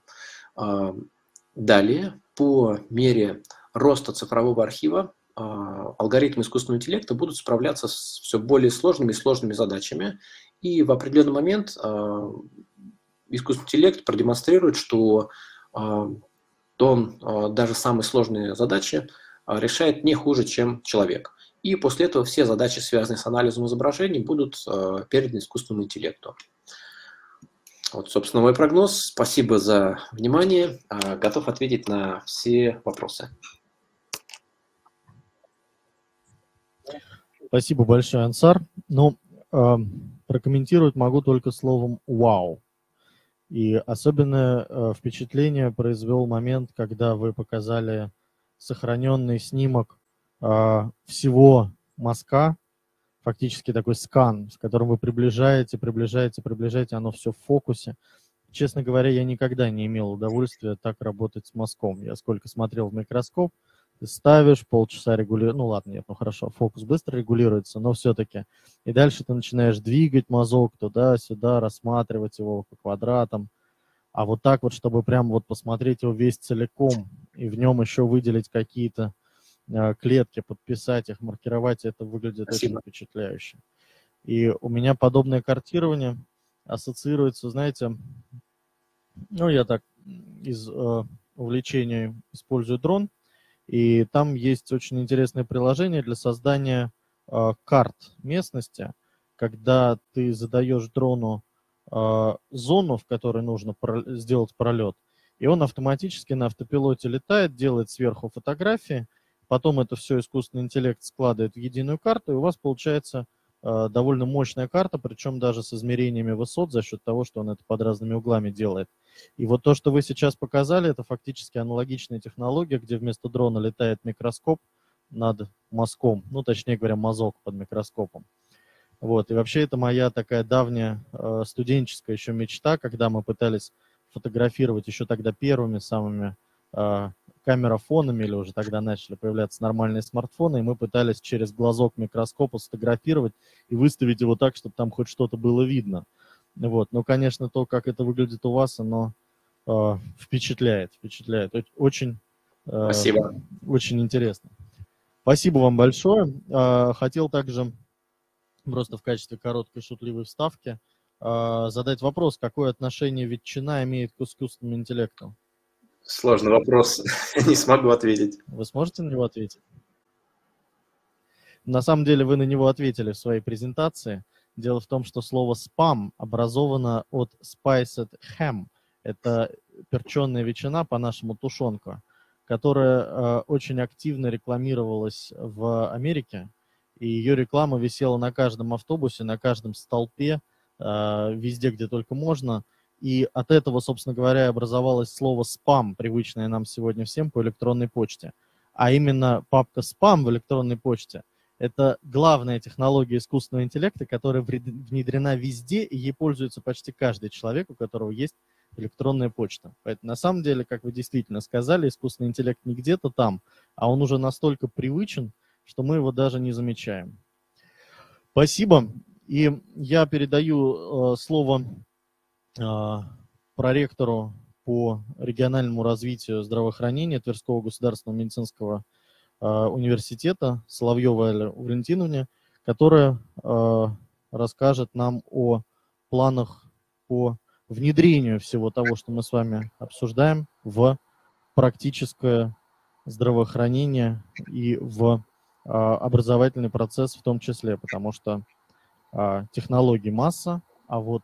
Далее, по мере роста цифрового архива, а, алгоритмы искусственного интеллекта будут справляться с все более сложными и сложными задачами. И в определенный момент а, искусственный интеллект продемонстрирует, что а, он даже самые сложные задачи решает не хуже, чем человек. И после этого все задачи, связанные с анализом изображений, будут переданы искусственному интеллекту. Вот, собственно, мой прогноз. Спасибо за внимание. А, готов ответить на все вопросы. Спасибо большое, Ансар. Ну, э, прокомментировать могу только словом «вау». И особенное э, впечатление произвел момент, когда вы показали сохраненный снимок э, всего мазка, фактически такой скан, с которым вы приближаете, приближаете, приближаете, оно все в фокусе. Честно говоря, я никогда не имел удовольствия так работать с мазком. Я сколько смотрел в микроскоп, ты ставишь, полчаса регулируешь, ну ладно, нет, ну хорошо, фокус быстро регулируется, но все-таки. И дальше ты начинаешь двигать мазок туда-сюда, рассматривать его по квадратам. А вот так вот, чтобы прям вот посмотреть его весь целиком и в нем еще выделить какие-то клетки, подписать их, маркировать, это выглядит Спасибо. очень впечатляюще. И у меня подобное картирование ассоциируется, знаете, ну, я так из э, увлечения использую дрон, и там есть очень интересное приложение для создания э, карт местности, когда ты задаешь дрону э, зону, в которой нужно про- сделать пролет, и он автоматически на автопилоте летает, делает сверху фотографии, Потом это все искусственный интеллект складывает в единую карту, и у вас получается э, довольно мощная карта, причем даже с измерениями высот за счет того, что он это под разными углами делает. И вот то, что вы сейчас показали, это фактически аналогичная технология, где вместо дрона летает микроскоп над мазком, ну, точнее говоря, мазок под микроскопом. Вот, и вообще это моя такая давняя э, студенческая еще мечта, когда мы пытались фотографировать еще тогда первыми самыми э, камерафонами, или уже тогда начали появляться нормальные смартфоны, и мы пытались через глазок микроскопа сфотографировать и выставить его так, чтобы там хоть что-то было видно. Вот. Но, конечно, то, как это выглядит у вас, оно э, впечатляет, впечатляет. Очень, э, Спасибо. очень интересно. Спасибо вам большое. Э, хотел также просто в качестве короткой шутливой вставки э, задать вопрос, какое отношение ветчина имеет к искусственному интеллекту? Сложный вопрос, не смогу ответить. Вы сможете на него ответить? На самом деле вы на него ответили в своей презентации. Дело в том, что слово «спам» образовано от spiced ham. Это перченая ветчина, по-нашему тушенка, которая э, очень активно рекламировалась в Америке. И ее реклама висела на каждом автобусе, на каждом столпе, э, везде, где только можно – и от этого, собственно говоря, образовалось слово «спам», привычное нам сегодня всем по электронной почте. А именно папка «спам» в электронной почте – это главная технология искусственного интеллекта, которая внедрена везде, и ей пользуется почти каждый человек, у которого есть электронная почта. Поэтому на самом деле, как вы действительно сказали, искусственный интеллект не где-то там, а он уже настолько привычен, что мы его даже не замечаем. Спасибо. И я передаю э, слово проректору по региональному развитию здравоохранения Тверского государственного медицинского университета Соловьевой Алле Валентиновне, которая расскажет нам о планах по внедрению всего того, что мы с вами обсуждаем, в практическое здравоохранение и в а, образовательный процесс в том числе, потому что а, технологий масса, а вот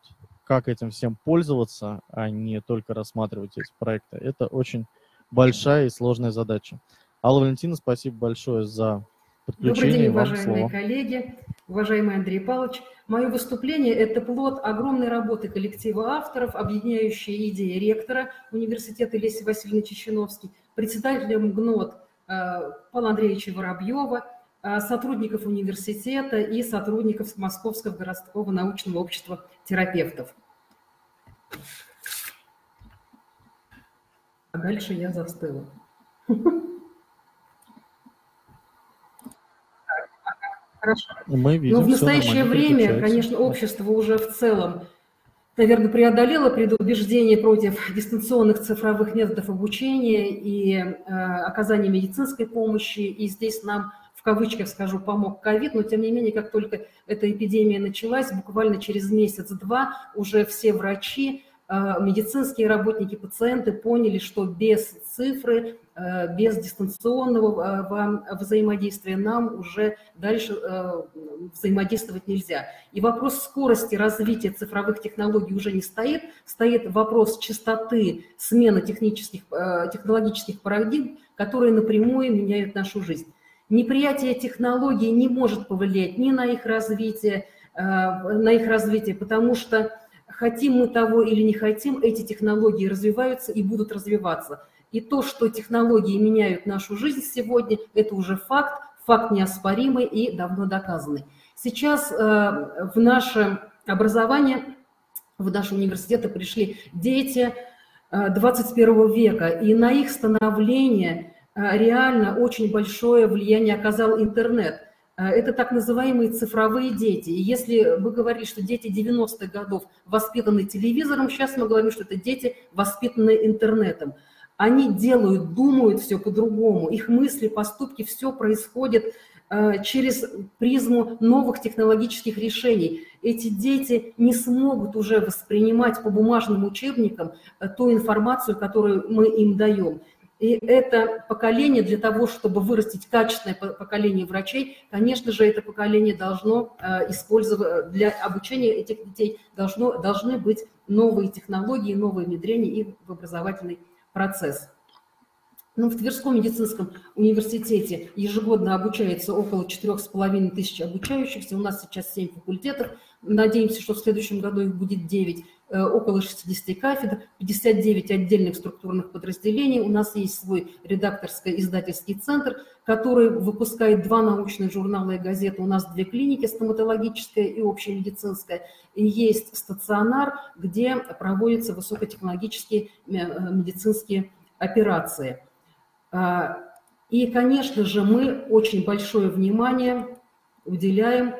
как этим всем пользоваться, а не только рассматривать эти проекты, это очень большая и сложная задача. Алла Валентина, спасибо большое за Добрый день, уважаемые коллеги, уважаемый Андрей Павлович. Мое выступление – это плод огромной работы коллектива авторов, объединяющей идеи ректора университета Леси Васильевны Чеченовский, председателем ГНОТ э, Павла Андреевича Воробьева, сотрудников университета и сотрудников Московского городского научного общества терапевтов. А дальше я застыла. Хорошо. Мы видим Но в настоящее время, конечно, общество уже в целом, наверное, преодолело предубеждение против дистанционных цифровых методов обучения и э, оказания медицинской помощи. И здесь нам в кавычках скажу, помог ковид, но тем не менее, как только эта эпидемия началась, буквально через месяц-два уже все врачи, э, медицинские работники, пациенты поняли, что без цифры Э, без дистанционного э, взаимодействия нам уже дальше взаимодействовать нельзя. И вопрос скорости развития цифровых технологий уже не стоит, стоит вопрос частоты смены технических, технологических парадигм, которые напрямую меняют нашу жизнь. Неприятие технологий не может повлиять ни на их развитие, на их развитие, потому что хотим мы того или не хотим, эти технологии развиваются и будут развиваться. И то, что технологии меняют нашу жизнь сегодня, это уже факт, факт неоспоримый и давно доказанный. Сейчас э, в наше образование, в наши университеты пришли дети 21 э, века, и на их становление э, реально очень большое влияние оказал интернет. Это так называемые цифровые дети. И если мы говорили, что дети 90-х годов воспитаны телевизором, сейчас мы говорим, что это дети, воспитанные интернетом они делают, думают все по-другому, их мысли, поступки, все происходит э, через призму новых технологических решений. Эти дети не смогут уже воспринимать по бумажным учебникам ту информацию, которую мы им даем. И это поколение для того, чтобы вырастить качественное поколение врачей, конечно же, это поколение должно э, использовать для обучения этих детей должно, должны быть новые технологии, новые внедрения и в образовательный процесс. Ну, в Тверском медицинском университете ежегодно обучается около 4,5 тысяч обучающихся. У нас сейчас 7 факультетов. Надеемся, что в следующем году их будет 9. Э, около 60 кафедр, 59 отдельных структурных подразделений. У нас есть свой редакторско-издательский центр, который выпускает два научных журнала и газеты. У нас две клиники, стоматологическая и общемедицинская. И есть стационар, где проводятся высокотехнологические э, медицинские операции. А, и, конечно же, мы очень большое внимание уделяем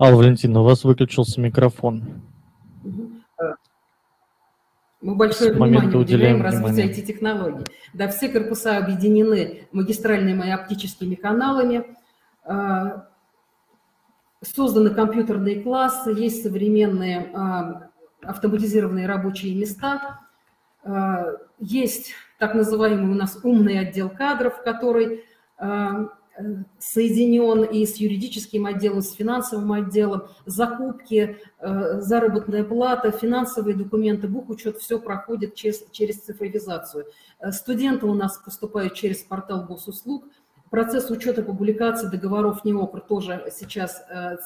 Алла Валентина, у вас выключился микрофон. Мы большое внимание уделяем развитию IT-технологий. Да, все корпуса объединены магистральными и оптическими каналами. А, созданы компьютерные классы, есть современные а, автоматизированные рабочие места. Есть так называемый у нас умный отдел кадров, который соединен и с юридическим отделом, с финансовым отделом, закупки, э, заработная плата, финансовые документы, бухучет, все проходит через, через цифровизацию. Э, студенты у нас поступают через портал госуслуг, Процесс учета публикации договоров НИОПР тоже сейчас э,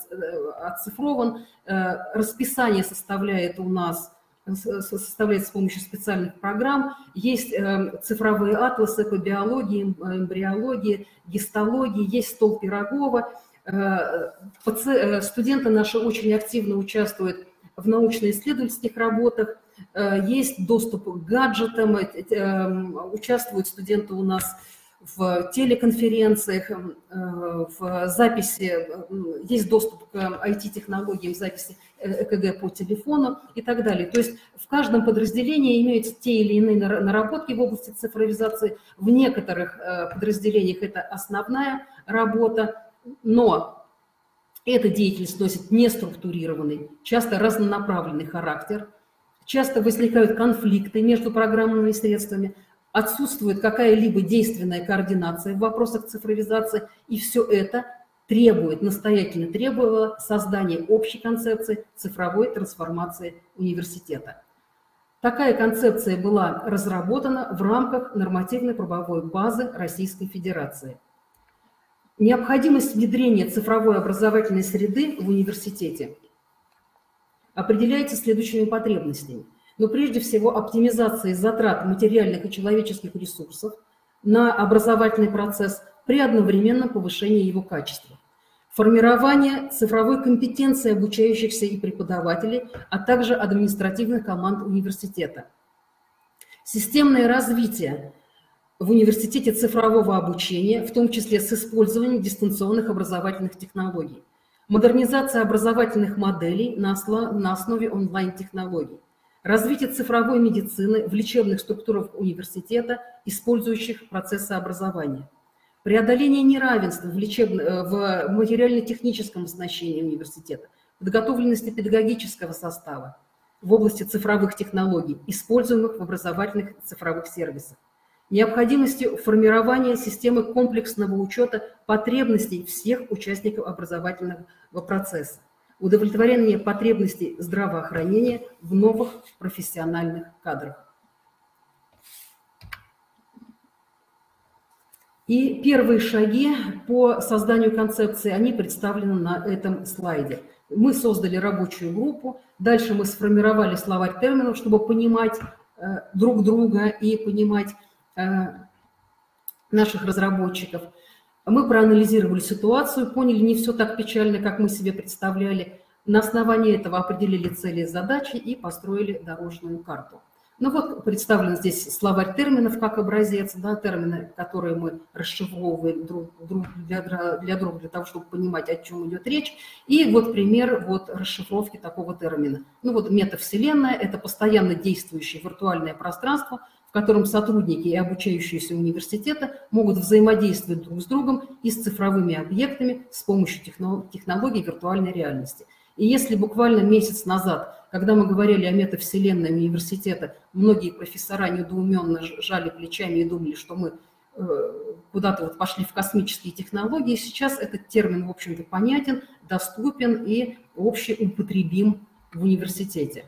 оцифрован. Расписание составляет у нас составляет с помощью специальных программ. Есть э, цифровые атласы по биологии, эмбриологии, гистологии, есть стол Пирогова. Э, э, студенты наши очень активно участвуют в научно-исследовательских работах, есть доступ к гаджетам, участвуют студенты у нас в телеконференциях, э, в записи, есть доступ к IT-технологиям записи ЭКГ по телефону и так далее. То есть в каждом подразделении имеются те или иные наработки в области цифровизации. В некоторых подразделениях это основная работа, но эта деятельность носит неструктурированный, часто разнонаправленный характер. Часто возникают конфликты между программными средствами, отсутствует какая-либо действенная координация в вопросах цифровизации, и все это требует, настоятельно требовало создания общей концепции цифровой трансформации университета. Такая концепция была разработана в рамках нормативно-правовой базы Российской Федерации. Необходимость внедрения цифровой образовательной среды в университете определяется следующими потребностями – но прежде всего оптимизации затрат материальных и человеческих ресурсов на образовательный процесс при одновременном повышении его качества. Формирование цифровой компетенции обучающихся и преподавателей, а также административных команд университета. Системное развитие в университете цифрового обучения, в том числе с использованием дистанционных образовательных технологий. Модернизация образовательных моделей на основе онлайн-технологий развитие цифровой медицины в лечебных структурах университета, использующих процессы образования, преодоление неравенства в, лечеб... Э, в материально-техническом значении университета, подготовленности педагогического состава в области цифровых технологий, используемых в образовательных цифровых сервисах, необходимостью формирования системы комплексного учета потребностей всех участников образовательного процесса, удовлетворение потребностей здравоохранения в новых профессиональных кадрах. И первые шаги по созданию концепции, они представлены на этом слайде. Мы создали рабочую группу, дальше мы сформировали словарь терминов, чтобы понимать э, друг друга и понимать э, наших разработчиков – мы проанализировали ситуацию, поняли, не все так печально, как мы себе представляли. На основании этого определили цели и задачи и построили дорожную карту. Ну вот представлен здесь словарь терминов как образец, да, термины, которые мы расшифровываем друг, друг для, для друга для того, чтобы понимать, о чем идет речь. И вот пример вот расшифровки такого термина. Ну вот метавселенная – это постоянно действующее виртуальное пространство, в котором сотрудники и обучающиеся университета могут взаимодействовать друг с другом и с цифровыми объектами с помощью технологий виртуальной реальности. И если буквально месяц назад, когда мы говорили о метавселенной университета, многие профессора недоуменно жали плечами и думали, что мы э, куда-то вот пошли в космические технологии, сейчас этот термин, в общем-то, понятен, доступен и общеупотребим в университете.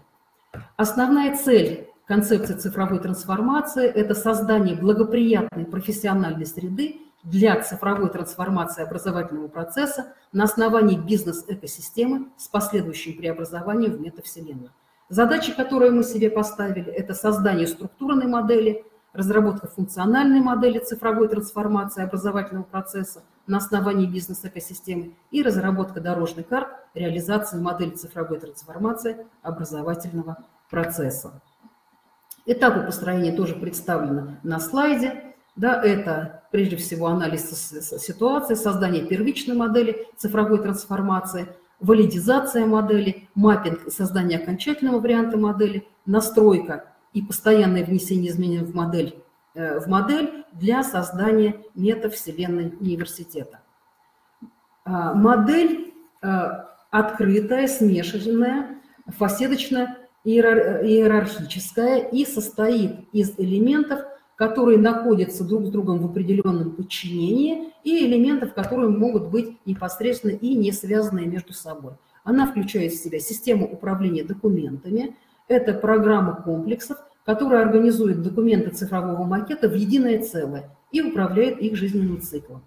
Основная цель концепции цифровой трансформации – это создание благоприятной профессиональной среды для цифровой трансформации образовательного процесса на основании бизнес-экосистемы с последующим преобразованием в метавселенную. Задачи, которые мы себе поставили, это создание структурной модели, разработка функциональной модели цифровой трансформации образовательного процесса на основании бизнес-экосистемы и разработка дорожных карт реализации модели цифровой трансформации образовательного процесса. Этапы построения тоже представлены на слайде. Да, это прежде всего анализ ситуации, создание первичной модели цифровой трансформации, валидизация модели, маппинг создание окончательного варианта модели, настройка и постоянное внесение изменений в модель, э, в модель для создания метавселенной университета. А, модель э, открытая, смешанная, фасеточная, иерархическая и состоит из элементов, которые находятся друг с другом в определенном подчинении, и элементов, которые могут быть непосредственно и не связанные между собой. Она включает в себя систему управления документами, это программа комплексов, которая организует документы цифрового макета в единое целое и управляет их жизненным циклом.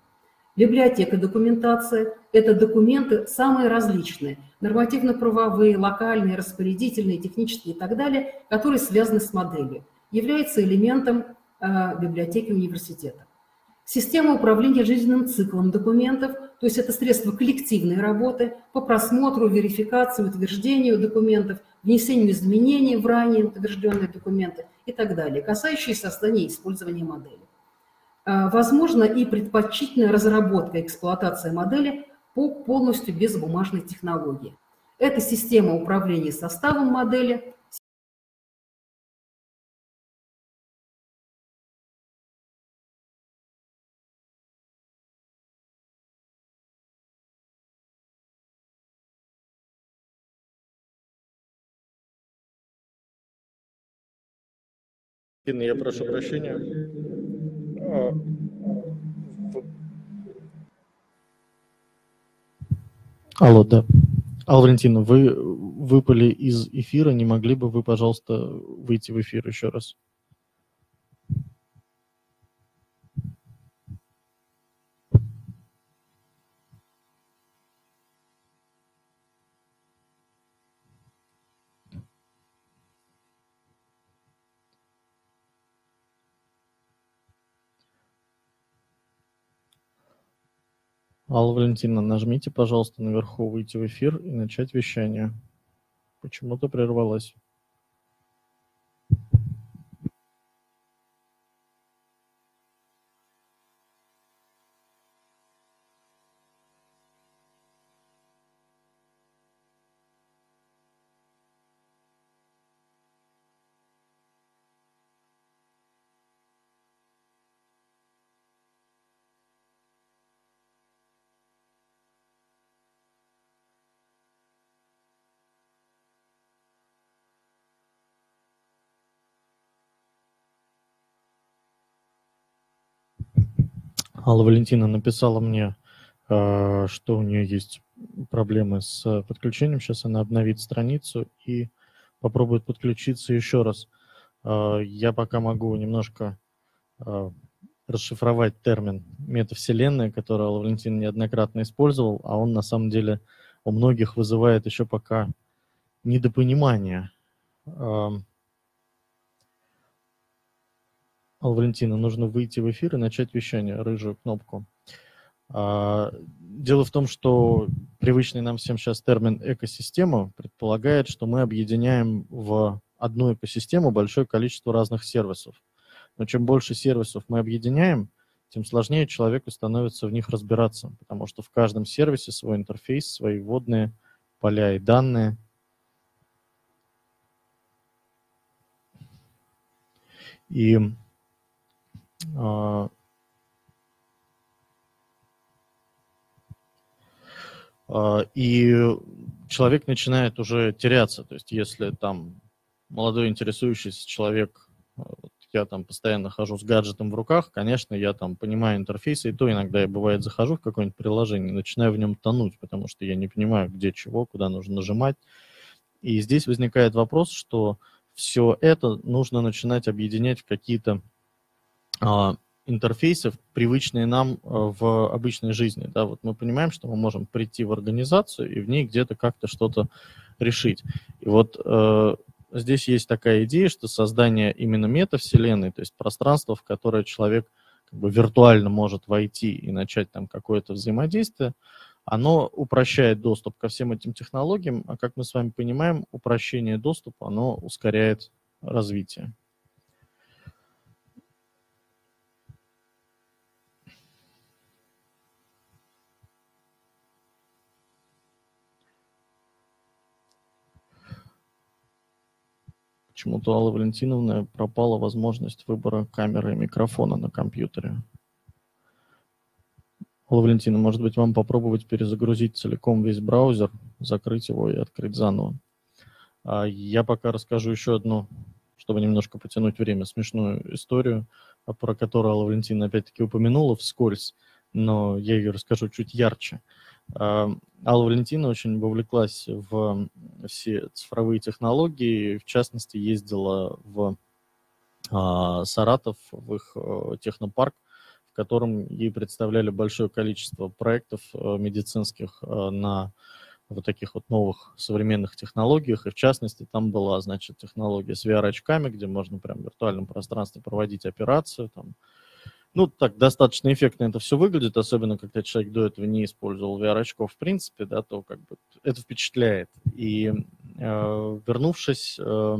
Библиотека документации – это документы самые различные, нормативно-правовые, локальные, распорядительные, технические и так далее, которые связаны с моделью, является элементом э, библиотеки университета. Система управления жизненным циклом документов, то есть это средство коллективной работы по просмотру, верификации, утверждению документов, внесению изменений в ранее утвержденные документы и так далее, касающиеся создания и использования модели. Возможно и предпочтительная разработка и эксплуатация модели по полностью безбумажной технологии. Это система управления составом модели, Я прошу прощения. А, Алло, да. Алла Валентина, вы выпали из эфира, не могли бы вы, пожалуйста, выйти в эфир еще раз? Алла Валентиновна, нажмите, пожалуйста, наверху «Выйти в эфир» и начать вещание. Почему-то прервалась. Алла Валентина написала мне, э, что у нее есть проблемы с подключением. Сейчас она обновит страницу и попробует подключиться еще раз. Э, я пока могу немножко э, расшифровать термин метавселенная, который Алла Валентина неоднократно использовал, а он на самом деле у многих вызывает еще пока недопонимание. Эм, Алла Валентина, нужно выйти в эфир и начать вещание, рыжую кнопку. А, дело в том, что привычный нам всем сейчас термин экосистема предполагает, что мы объединяем в одну экосистему большое количество разных сервисов. Но чем больше сервисов мы объединяем, тем сложнее человеку становится в них разбираться, потому что в каждом сервисе свой интерфейс, свои вводные поля и данные. И и человек начинает уже теряться. То есть если там молодой интересующийся человек, а, вот я там постоянно хожу с гаджетом в руках, конечно, я там понимаю интерфейсы, и то иногда я, бывает, захожу в какое-нибудь приложение, начинаю в нем тонуть, потому что я не понимаю, где чего, куда нужно нажимать. И здесь возникает вопрос, что все это нужно начинать объединять в какие-то а, интерфейсов, привычные нам э, в обычной жизни. Да, вот мы понимаем, что мы можем прийти в организацию и в ней где-то как-то что-то решить. И вот э, здесь есть такая идея, что создание именно метавселенной, то есть пространства, в которое человек как бы виртуально может войти и начать там какое-то взаимодействие, оно упрощает доступ ко всем этим технологиям, а как мы с вами понимаем, упрощение доступа, оно ускоряет развитие. Почему-то Алла Валентиновна пропала возможность выбора камеры и микрофона на компьютере. Алла Валентина, может быть, вам попробовать перезагрузить целиком весь браузер, закрыть его и открыть заново. А я пока расскажу еще одну, чтобы немножко потянуть время, смешную историю, про которую Алла Валентина опять-таки упомянула вскользь, но я ее расскажу чуть ярче. Алла Валентина очень вовлеклась в все цифровые технологии, в частности, ездила в а, Саратов, в их э, технопарк, в котором ей представляли большое количество проектов э, медицинских э, на вот таких вот новых современных технологиях, и в частности там была, значит, технология с VR-очками, где можно прям в виртуальном пространстве проводить операцию, там, ну, так достаточно эффектно это все выглядит, особенно когда человек до этого не использовал VR-очков в принципе, да, то как бы это впечатляет. И э, вернувшись, э,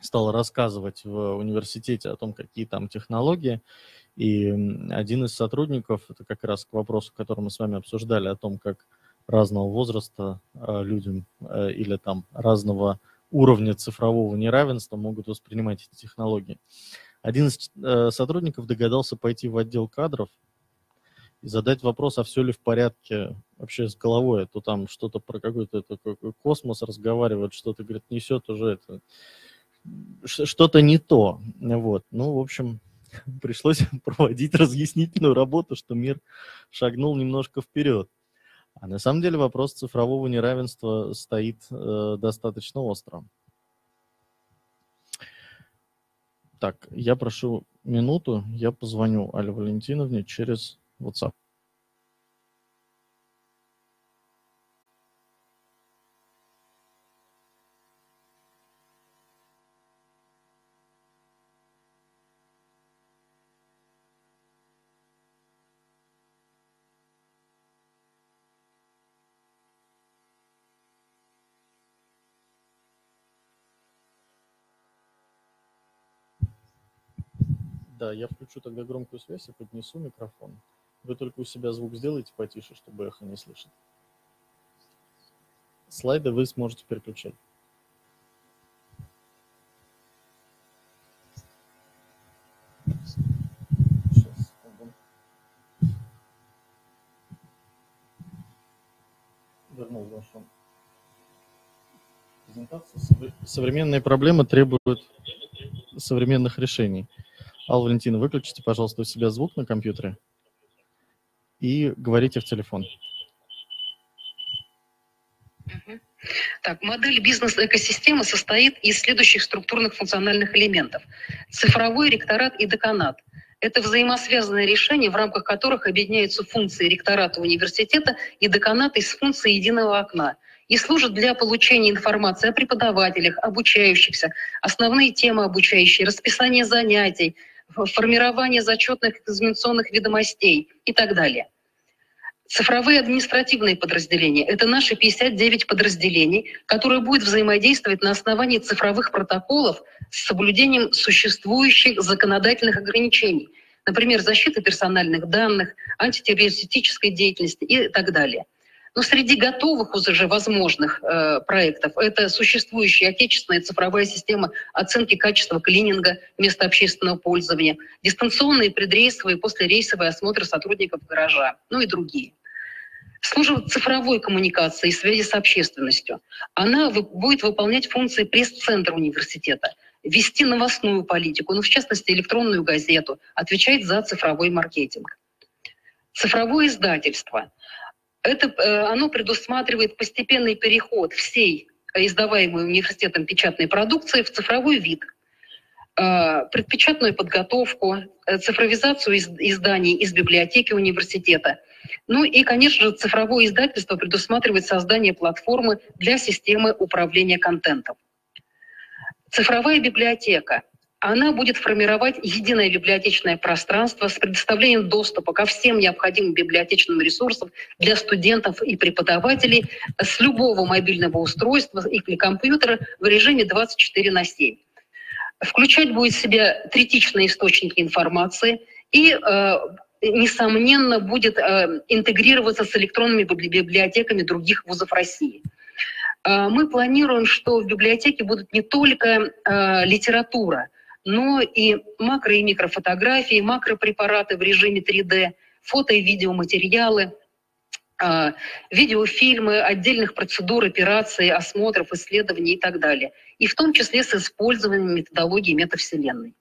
стал рассказывать в университете о том, какие там технологии, И один из сотрудников, это как раз к вопросу, который мы с вами обсуждали, о том, как разного возраста э, людям э, или там разного уровня цифрового неравенства могут воспринимать эти технологии. Один из э, сотрудников догадался пойти в отдел кадров и задать вопрос, а все ли в порядке вообще с головой, а то там что-то про какой-то такой космос разговаривает, что-то, говорит, несет уже это, что-то не то. Вот. Ну, в общем, пришлось проводить разъяснительную работу, что мир шагнул немножко вперед. А на самом деле вопрос цифрового неравенства стоит э, достаточно остро. Так, я прошу минуту, я позвоню Але Валентиновне через WhatsApp. Да, я включу тогда громкую связь и поднесу микрофон. Вы только у себя звук сделайте потише, чтобы эхо не слышать. Слайды вы сможете переключать. Современные проблемы требуют современных решений. Алла Валентина, выключите, пожалуйста, у себя звук на компьютере и говорите в телефон. Так, модель бизнес-экосистемы состоит из следующих структурных функциональных элементов. Цифровой ректорат и деканат. Это взаимосвязанные решения, в рамках которых объединяются функции ректората университета и деканата из функции единого окна и служат для получения информации о преподавателях, обучающихся, основные темы обучающие, расписание занятий, формирование зачетных экзаменационных ведомостей и так далее. Цифровые административные подразделения – это наши 59 подразделений, которые будут взаимодействовать на основании цифровых протоколов с соблюдением существующих законодательных ограничений, например, защиты персональных данных, антитеррористической деятельности и так далее – но среди готовых уже возможных э, проектов это существующая отечественная цифровая система оценки качества клининга места общественного пользования, дистанционные предрейсовые и послерейсовые осмотры сотрудников гаража, ну и другие. Служба цифровой коммуникации и связи с общественностью. Она будет выполнять функции пресс-центра университета, вести новостную политику, ну, в частности, электронную газету, отвечает за цифровой маркетинг. Цифровое издательство – это, э, оно предусматривает постепенный переход всей издаваемой университетом печатной продукции в цифровой вид, э, предпечатную подготовку, э, цифровизацию изданий из библиотеки университета. Ну и, конечно же, цифровое издательство предусматривает создание платформы для системы управления контентом. Цифровая библиотека – она будет формировать единое библиотечное пространство с предоставлением доступа ко всем необходимым библиотечным ресурсам для студентов и преподавателей с любого мобильного устройства или компьютера в режиме 24 на 7. Включать будет в себя третичные источники информации и э, несомненно, будет э, интегрироваться с электронными библиотеками других вузов России. Э, мы планируем, что в библиотеке будут не только э, литература, но и макро- и микрофотографии, макропрепараты в режиме 3D, фото- и видеоматериалы, а, видеофильмы отдельных процедур, операций, осмотров, исследований и так далее. И в том числе с использованием методологии метавселенной.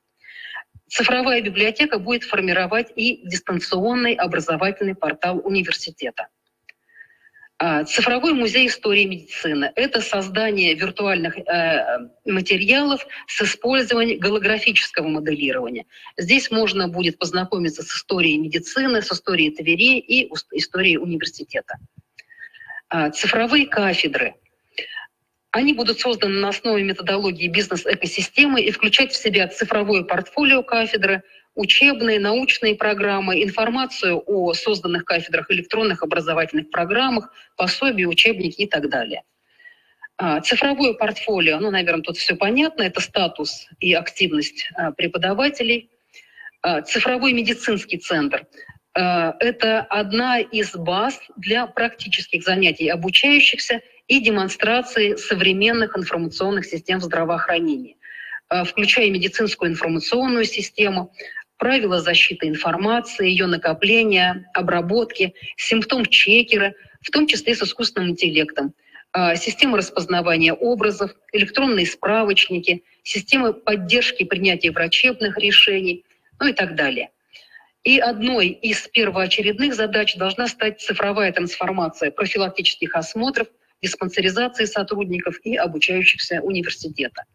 Цифровая библиотека будет формировать и дистанционный образовательный портал университета. А, цифровой музей истории медицины – это создание виртуальных э, материалов с использованием голографического моделирования. Здесь можно будет познакомиться с историей медицины, с историей Твери и историей университета. А, цифровые кафедры. Они будут созданы на основе методологии бизнес-экосистемы и включать в себя цифровое портфолио кафедры – учебные, научные программы, информацию о созданных кафедрах, электронных образовательных программах, пособия, учебники и так далее. А, цифровое портфолио, ну, наверное, тут все понятно, это статус и активность а, преподавателей. Цифровой медицинский центр – это одна из баз для практических занятий обучающихся и демонстрации современных информационных систем здравоохранения, включая медицинскую информационную систему, правила защиты информации, ее накопления, обработки, симптом-чекеры, в том числе с искусственным интеллектом, а, системы распознавания образов, электронные справочники, системы поддержки принятия врачебных решений, ну и так далее. И одной из первоочередных задач должна стать цифровая трансформация профилактических осмотров, диспансеризации сотрудников и обучающихся университета –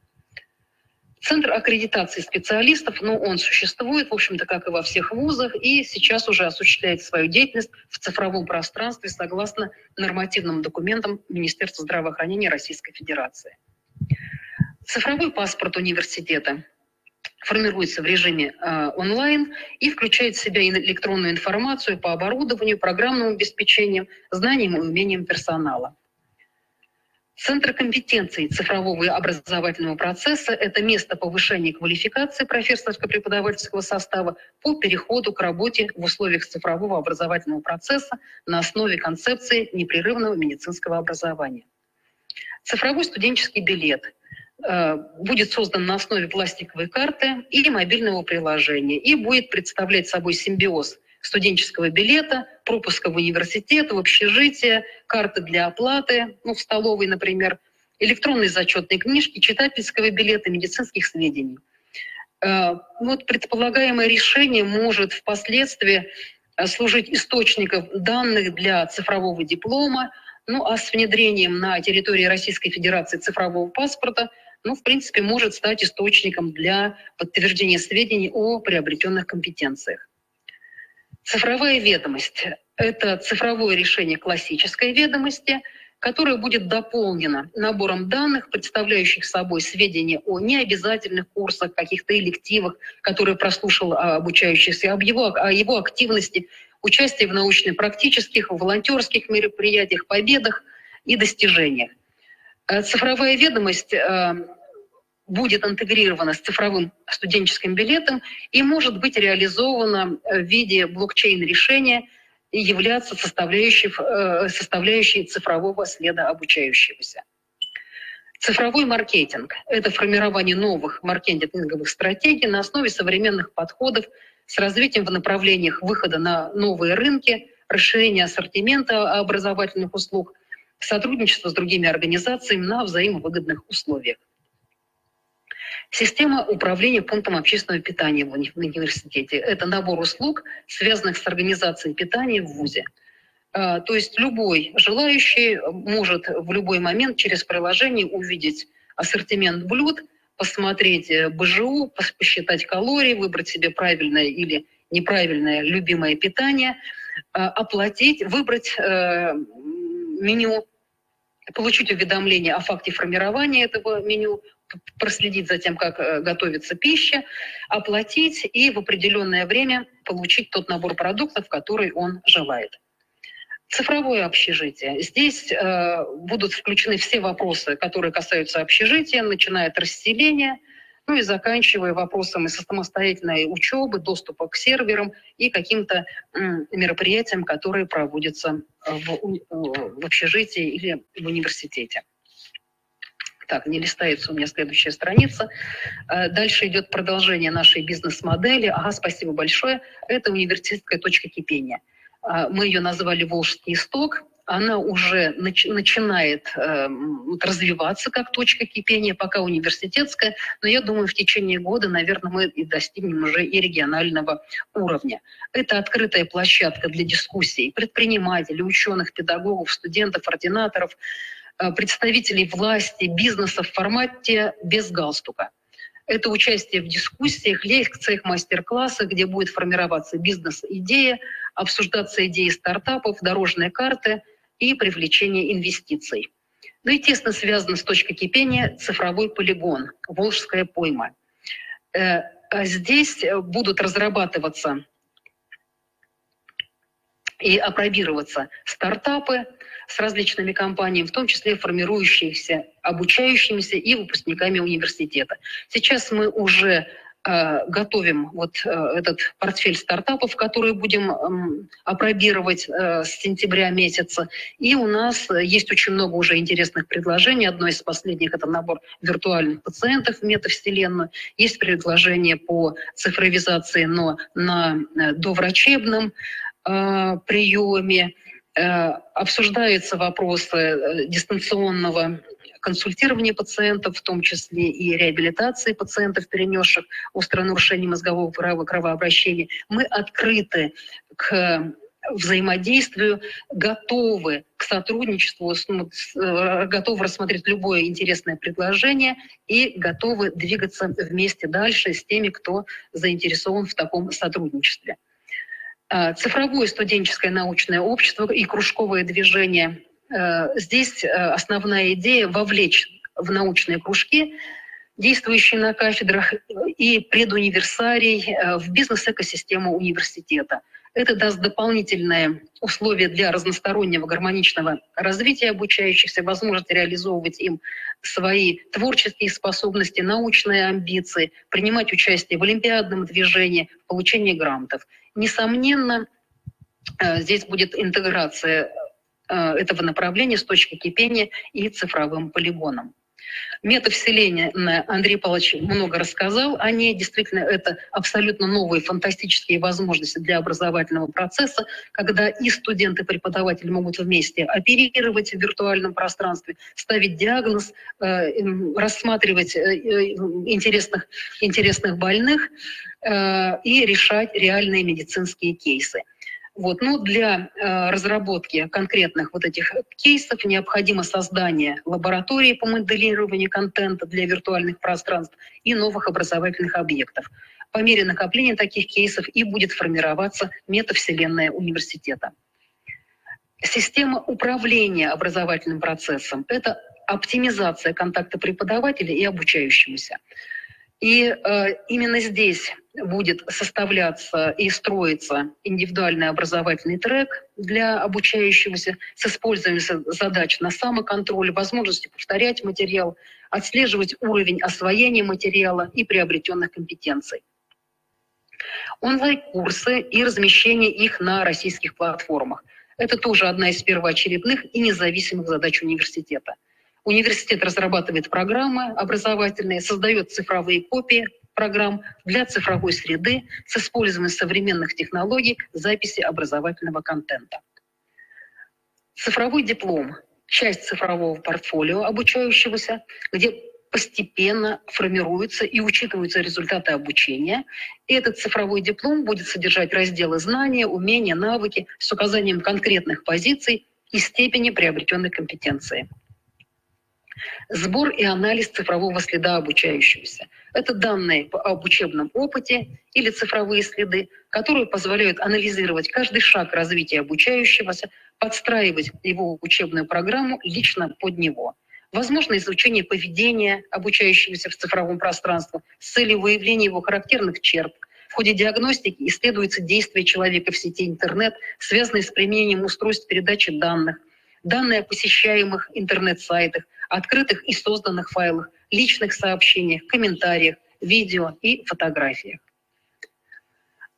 Центр аккредитации специалистов, ну, он существует, в общем-то, как и во всех вузах, и сейчас уже осуществляет свою деятельность в цифровом пространстве согласно нормативным документам Министерства здравоохранения Российской Федерации. Цифровой паспорт университета формируется в режиме э, онлайн и включает в себя электронную информацию по оборудованию, программному обеспечению, знаниям и умениям персонала. Центр компетенции цифрового и образовательного процесса – это место повышения квалификации профессорско-преподавательского состава по переходу к работе в условиях цифрового образовательного процесса на основе концепции непрерывного медицинского образования. Цифровой студенческий билет э, будет создан на основе пластиковой карты или мобильного приложения и будет представлять собой симбиоз – студенческого билета, пропуска в университет, в общежитие, карты для оплаты, ну, в столовой, например, электронной зачетной книжки, читательского билета, медицинских сведений. Э, вот предполагаемое решение может впоследствии э, служить источником данных для цифрового диплома, ну а с внедрением на территории Российской Федерации цифрового паспорта, ну, в принципе, может стать источником для подтверждения сведений о приобретенных компетенциях. Цифровая ведомость – это цифровое решение классической ведомости, которое будет дополнено набором данных, представляющих собой сведения о необязательных курсах, каких-то элективах, которые прослушал а, обучающийся, об его, о его активности, участии в научно-практических, волонтерских мероприятиях, победах и достижениях. Э, цифровая ведомость э, будет интегрирована с цифровым студенческим билетом и может быть реализована в виде блокчейн-решения и являться составляющей, э, составляющей цифрового следа обучающегося. Цифровой маркетинг – это формирование новых маркетинговых стратегий на основе современных подходов с развитием в направлениях выхода на новые рынки, расширения ассортимента образовательных услуг, сотрудничество с другими организациями на взаимовыгодных условиях. Система управления пунктом общественного питания в университете – это набор услуг, связанных с организацией питания в ВУЗе. А, то есть любой желающий может в любой момент через приложение увидеть ассортимент блюд, посмотреть э, БЖУ, посчитать калории, выбрать себе правильное или неправильное любимое питание, а, оплатить, выбрать э, меню, получить уведомление о факте формирования этого меню, проследить за тем, как э, готовится пища, оплатить и в определенное время получить тот набор продуктов, который он желает. Цифровое общежитие. Здесь э, будут включены все вопросы, которые касаются общежития, начиная от расселения, ну и заканчивая вопросами самостоятельной учебы, доступа к серверам и каким-то мероприятиям, которые проводятся в, в общежитии или в университете. Так, не листается у меня следующая страница. Э, дальше идет продолжение нашей бизнес-модели. Ага, спасибо большое. Это университетская точка кипения. Э, мы ее назвали «Волжский исток». Она уже нач- начинает э, развиваться как точка кипения, пока университетская, но я думаю, в течение года, наверное, мы и достигнем уже и регионального уровня. Это открытая площадка для дискуссий предпринимателей, ученых, педагогов, студентов, ординаторов, представителей власти, бизнеса в формате без галстука. Это участие в дискуссиях, лекциях, мастер-классах, где будет формироваться бизнес-идея, обсуждаться идеи стартапов, дорожные карты и привлечение инвестиций. Ну и тесно связано с точкой кипения цифровой полигон, Волжская пойма. Э, а здесь будут разрабатываться и апробироваться стартапы, с различными компаниями, в том числе формирующиеся, обучающимися и выпускниками университета. Сейчас мы уже Э, готовим вот э, этот портфель стартапов, который будем эм, опробировать э, с сентября месяца. И у нас есть очень много уже интересных предложений. Одно из последних – это набор виртуальных пациентов в метавселенную. Есть предложение по цифровизации, но на доврачебном приеме. Обсуждаются вопросы дистанционного консультирование пациентов, в том числе и реабилитации пациентов, перенесших острое нарушение мозгового кровообращения. Мы открыты к взаимодействию, готовы к сотрудничеству, ну, э, готовы рассмотреть любое интересное предложение и готовы двигаться вместе дальше с теми, кто заинтересован в таком сотрудничестве. А, цифровое студенческое научное общество и кружковое движение Э, здесь э, основная идея вовлечь в научные кружки, действующие на кафедрах, и предуниверсарий э, в бизнес-экосистему университета. Это даст дополнительные условия для разностороннего гармоничного развития обучающихся, возможность реализовывать им свои творческие способности, научные амбиции, принимать участие в олимпиадном движении, в получении грантов. Несомненно, здесь будет интеграция Э, этого направления с точки кипения и цифровым полигоном. Метавселение Андрей Павлович много рассказал о ней. Действительно, это абсолютно новые фантастические возможности для образовательного процесса, когда и студенты, и преподаватели могут вместе оперировать в виртуальном пространстве, ставить диагноз, э, рассматривать э, интересных, интересных больных и решать реальные медицинские кейсы. Вот. Но для э, разработки конкретных вот этих кейсов необходимо создание лаборатории по моделированию контента для виртуальных пространств и новых образовательных объектов. По мере накопления таких кейсов и будет формироваться метавселенная университета. Система управления образовательным процессом – это оптимизация контакта преподавателя и обучающегося. И э, именно здесь будет составляться и строиться индивидуальный образовательный трек для обучающегося с использованием задач на самоконтроль, возможности повторять материал, отслеживать уровень освоения материала и приобретенных компетенций. Онлайн-курсы и размещение их на российских платформах. Это тоже одна из первоочередных и независимых задач университета – Университет разрабатывает программы образовательные, создает цифровые копии программ для цифровой среды с использованием современных технологий записи образовательного контента. Цифровой диплом – часть цифрового портфолио обучающегося, где постепенно формируются и учитываются результаты обучения. И этот цифровой диплом будет содержать разделы знания, умения, навыки с указанием конкретных позиций и степени приобретенной компетенции. Сбор и анализ цифрового следа обучающегося. Это данные об учебном опыте или цифровые следы, которые позволяют анализировать каждый шаг развития обучающегося, подстраивать его учебную программу лично под него. Возможно изучение поведения обучающегося в цифровом пространстве с целью выявления его характерных черт, в ходе диагностики исследуется действие человека в сети интернет, связанное с применением устройств передачи данных, данные о посещаемых интернет-сайтах, открытых и созданных файлах, личных сообщениях, комментариях, видео и фотографиях.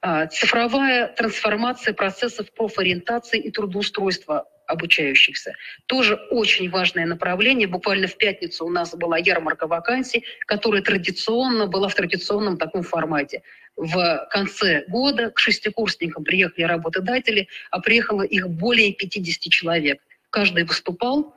А, цифровая трансформация процессов профориентации и трудоустройства обучающихся. Тоже очень важное направление. Буквально в пятницу у нас была ярмарка вакансий, которая традиционно была в традиционном таком формате. В конце года к шестикурсникам приехали работодатели, а приехало их более 50 человек. Каждый выступал,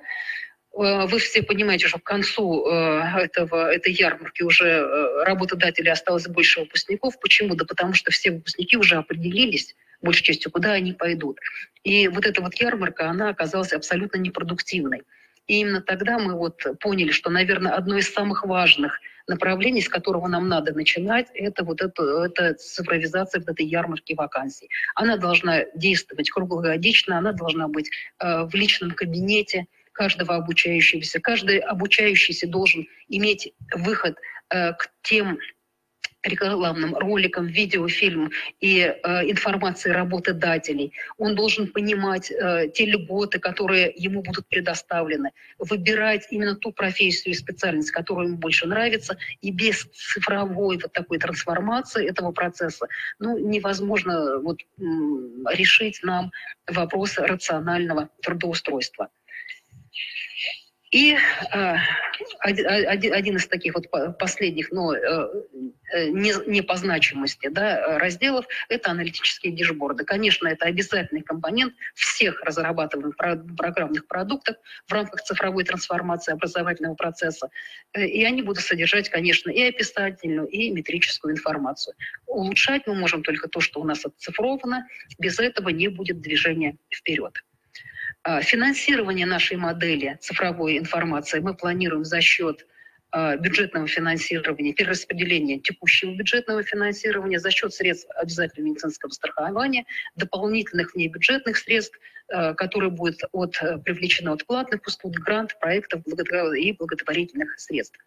Э, вы все понимаете, что к концу э, этого, этой ярмарки уже э, работодателей осталось больше выпускников. Почему? Да потому что все выпускники уже определились, большей частью, куда они пойдут. И вот эта вот ярмарка, она оказалась абсолютно непродуктивной. И именно тогда мы вот поняли, что, наверное, одно из самых важных направлений, с которого нам надо начинать, это вот это, это цифровизация вот этой ярмарки вакансий. Она должна действовать круглогодично, она должна быть э, в личном кабинете, каждого обучающегося. Каждый обучающийся должен иметь выход э, к тем рекламным роликам, видеофильмам и э, информации работодателей. Он должен понимать э, те льготы, которые ему будут предоставлены, выбирать именно ту профессию и специальность, которая ему больше нравится, и без цифровой вот такой трансформации этого процесса ну, невозможно вот, решить нам вопросы рационального трудоустройства. И э, один, один из таких вот последних, но э, э, не, не по значимости да, разделов – это аналитические дишборды. Конечно, это обязательный компонент всех разрабатываемых программных продуктов в рамках цифровой трансформации образовательного процесса. Э, и они будут содержать, конечно, и описательную, и метрическую информацию. Улучшать мы можем только то, что у нас оцифровано. Без этого не будет движения вперед. А, финансирование нашей модели цифровой информации мы планируем за счет а, бюджетного финансирования, перераспределения текущего бюджетного финансирования за счет средств обязательного медицинского страхования, дополнительных внебюджетных средств, а, которые будут от, привлечены от платных услуг, грант, проектов и благотворительных средств.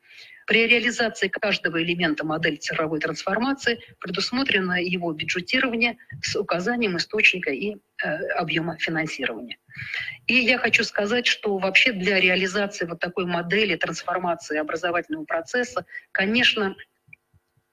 При реализации каждого элемента модели цифровой трансформации предусмотрено его бюджетирование с указанием источника и э, объема финансирования. И я хочу сказать, что вообще для реализации вот такой модели трансформации образовательного процесса, конечно,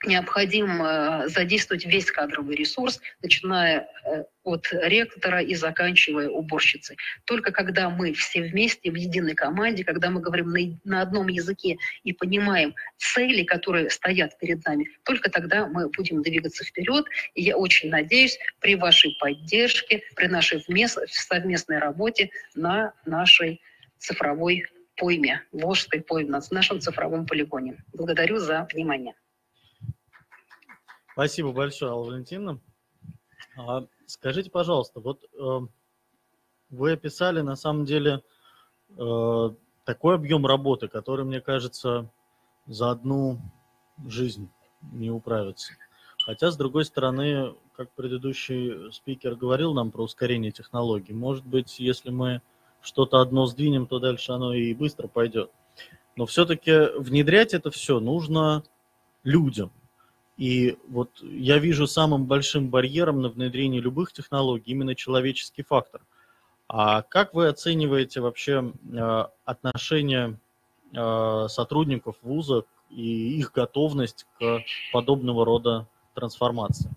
необходимо э, задействовать весь кадровый ресурс, начиная э, от ректора и заканчивая уборщицей. Только когда мы все вместе в единой команде, когда мы говорим на, на одном языке и понимаем цели, которые стоят перед нами, только тогда мы будем двигаться вперед. И я очень надеюсь, при вашей поддержке, при нашей вмес, совместной работе на нашей цифровой пойме, Волжской пойме, на нашем цифровом полигоне. Благодарю за внимание. Спасибо большое, Алла Валентиновна. А, скажите, пожалуйста, вот э, вы описали на самом деле э, такой объем работы, который, мне кажется, за одну жизнь не управится. Хотя, с другой стороны, как предыдущий спикер говорил нам про ускорение технологий, может быть, если мы что-то одно сдвинем, то дальше оно и быстро пойдет. Но все-таки внедрять это все нужно людям, и вот я вижу самым большим барьером на внедрение любых технологий именно человеческий фактор. А как вы оцениваете вообще э, отношение э, сотрудников вуза и их готовность к подобного рода трансформации?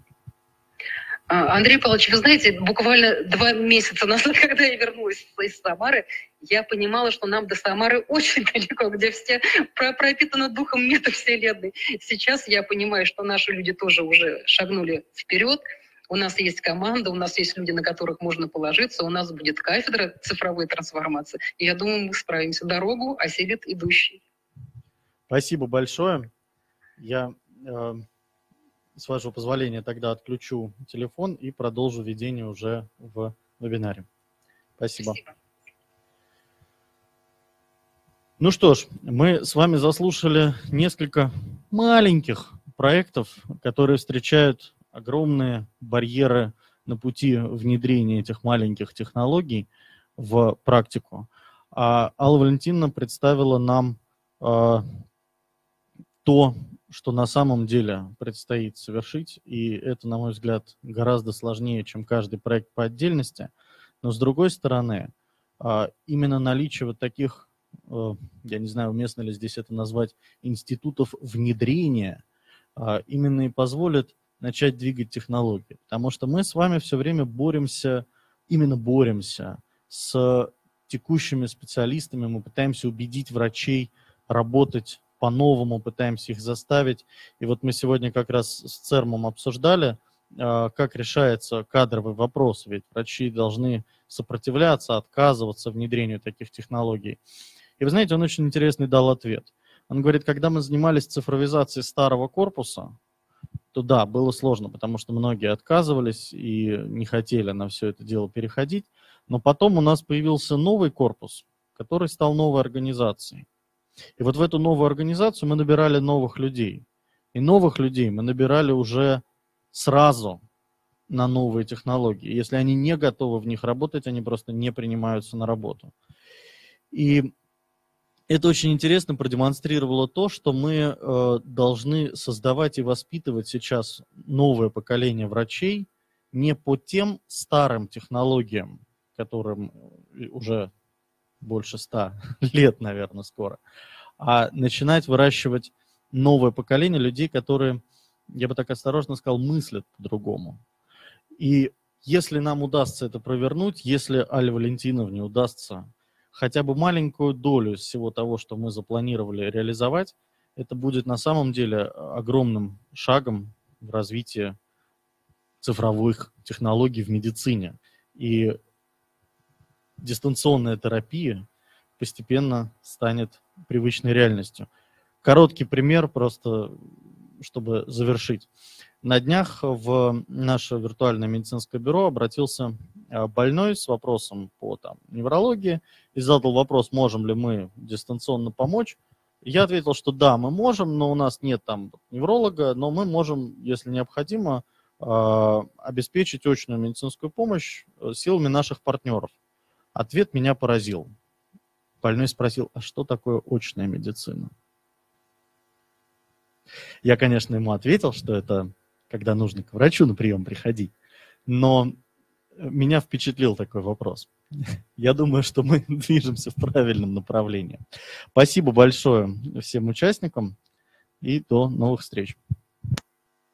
А, Андрей Павлович, вы знаете, буквально два месяца назад, когда я вернулась из Самары, я понимала, что нам до Самары очень далеко, где все пропитаны духом метавселенной. Сейчас я понимаю, что наши люди тоже уже шагнули вперед. У нас есть команда, у нас есть люди, на которых можно положиться, у нас будет кафедра цифровой трансформации. И я думаю, мы справимся. Дорогу осилит идущий. Спасибо большое. Я э, с вашего позволения, тогда отключу телефон и продолжу ведение уже в вебинаре. Спасибо. Спасибо. Ну что ж, мы с вами заслушали несколько маленьких проектов, которые встречают огромные барьеры на пути внедрения этих маленьких технологий в практику. А Алла Валентиновна представила нам э, то, что на самом деле предстоит совершить, и это, на мой взгляд, гораздо сложнее, чем каждый проект по отдельности. Но с другой стороны, а, именно наличие вот таких, э, я не знаю, уместно ли здесь это назвать, институтов внедрения, а, именно и позволит начать двигать технологии. Потому что мы с вами все время боремся, именно боремся с текущими специалистами, мы пытаемся убедить врачей работать по-новому пытаемся их заставить. И вот мы сегодня как раз с ЦЕРМом обсуждали, а, как решается кадровый вопрос, ведь врачи должны сопротивляться, отказываться внедрению таких технологий. И вы знаете, он очень интересный дал ответ. Он говорит, когда мы занимались цифровизацией старого корпуса, то да, было сложно, потому что многие отказывались и не хотели на все это дело переходить. Но потом у нас появился новый корпус, который стал новой организацией. И вот в эту новую организацию мы набирали новых людей. И новых людей мы набирали уже сразу на новые технологии. Если они не готовы в них работать, они просто не принимаются на работу. И это очень интересно продемонстрировало то, что мы э, должны создавать и воспитывать сейчас новое поколение врачей не по тем старым технологиям, которым э, уже больше ста лет, наверное, скоро, а начинать выращивать новое поколение людей, которые, я бы так осторожно сказал, мыслят по-другому. И если нам удастся это провернуть, если Али Валентиновне удастся хотя бы маленькую долю всего того, что мы запланировали реализовать, это будет на самом деле огромным шагом в развитии цифровых технологий в медицине. И дистанционная терапия постепенно станет привычной реальностью. Короткий пример, просто чтобы завершить. На днях в наше виртуальное медицинское бюро обратился а, больной с вопросом по там, неврологии и задал вопрос, можем ли мы дистанционно помочь. Я ответил, что да, мы можем, но у нас нет там невролога, но мы можем, если необходимо, а, обеспечить очную медицинскую помощь э, силами наших партнеров. Ответ меня поразил. Больной спросил, а что такое очная медицина? Я, конечно, ему ответил, что это когда нужно к врачу на прием приходить. Но меня впечатлил такой вопрос. Я думаю, что мы движемся в правильном направлении. Спасибо большое всем участникам и до новых встреч.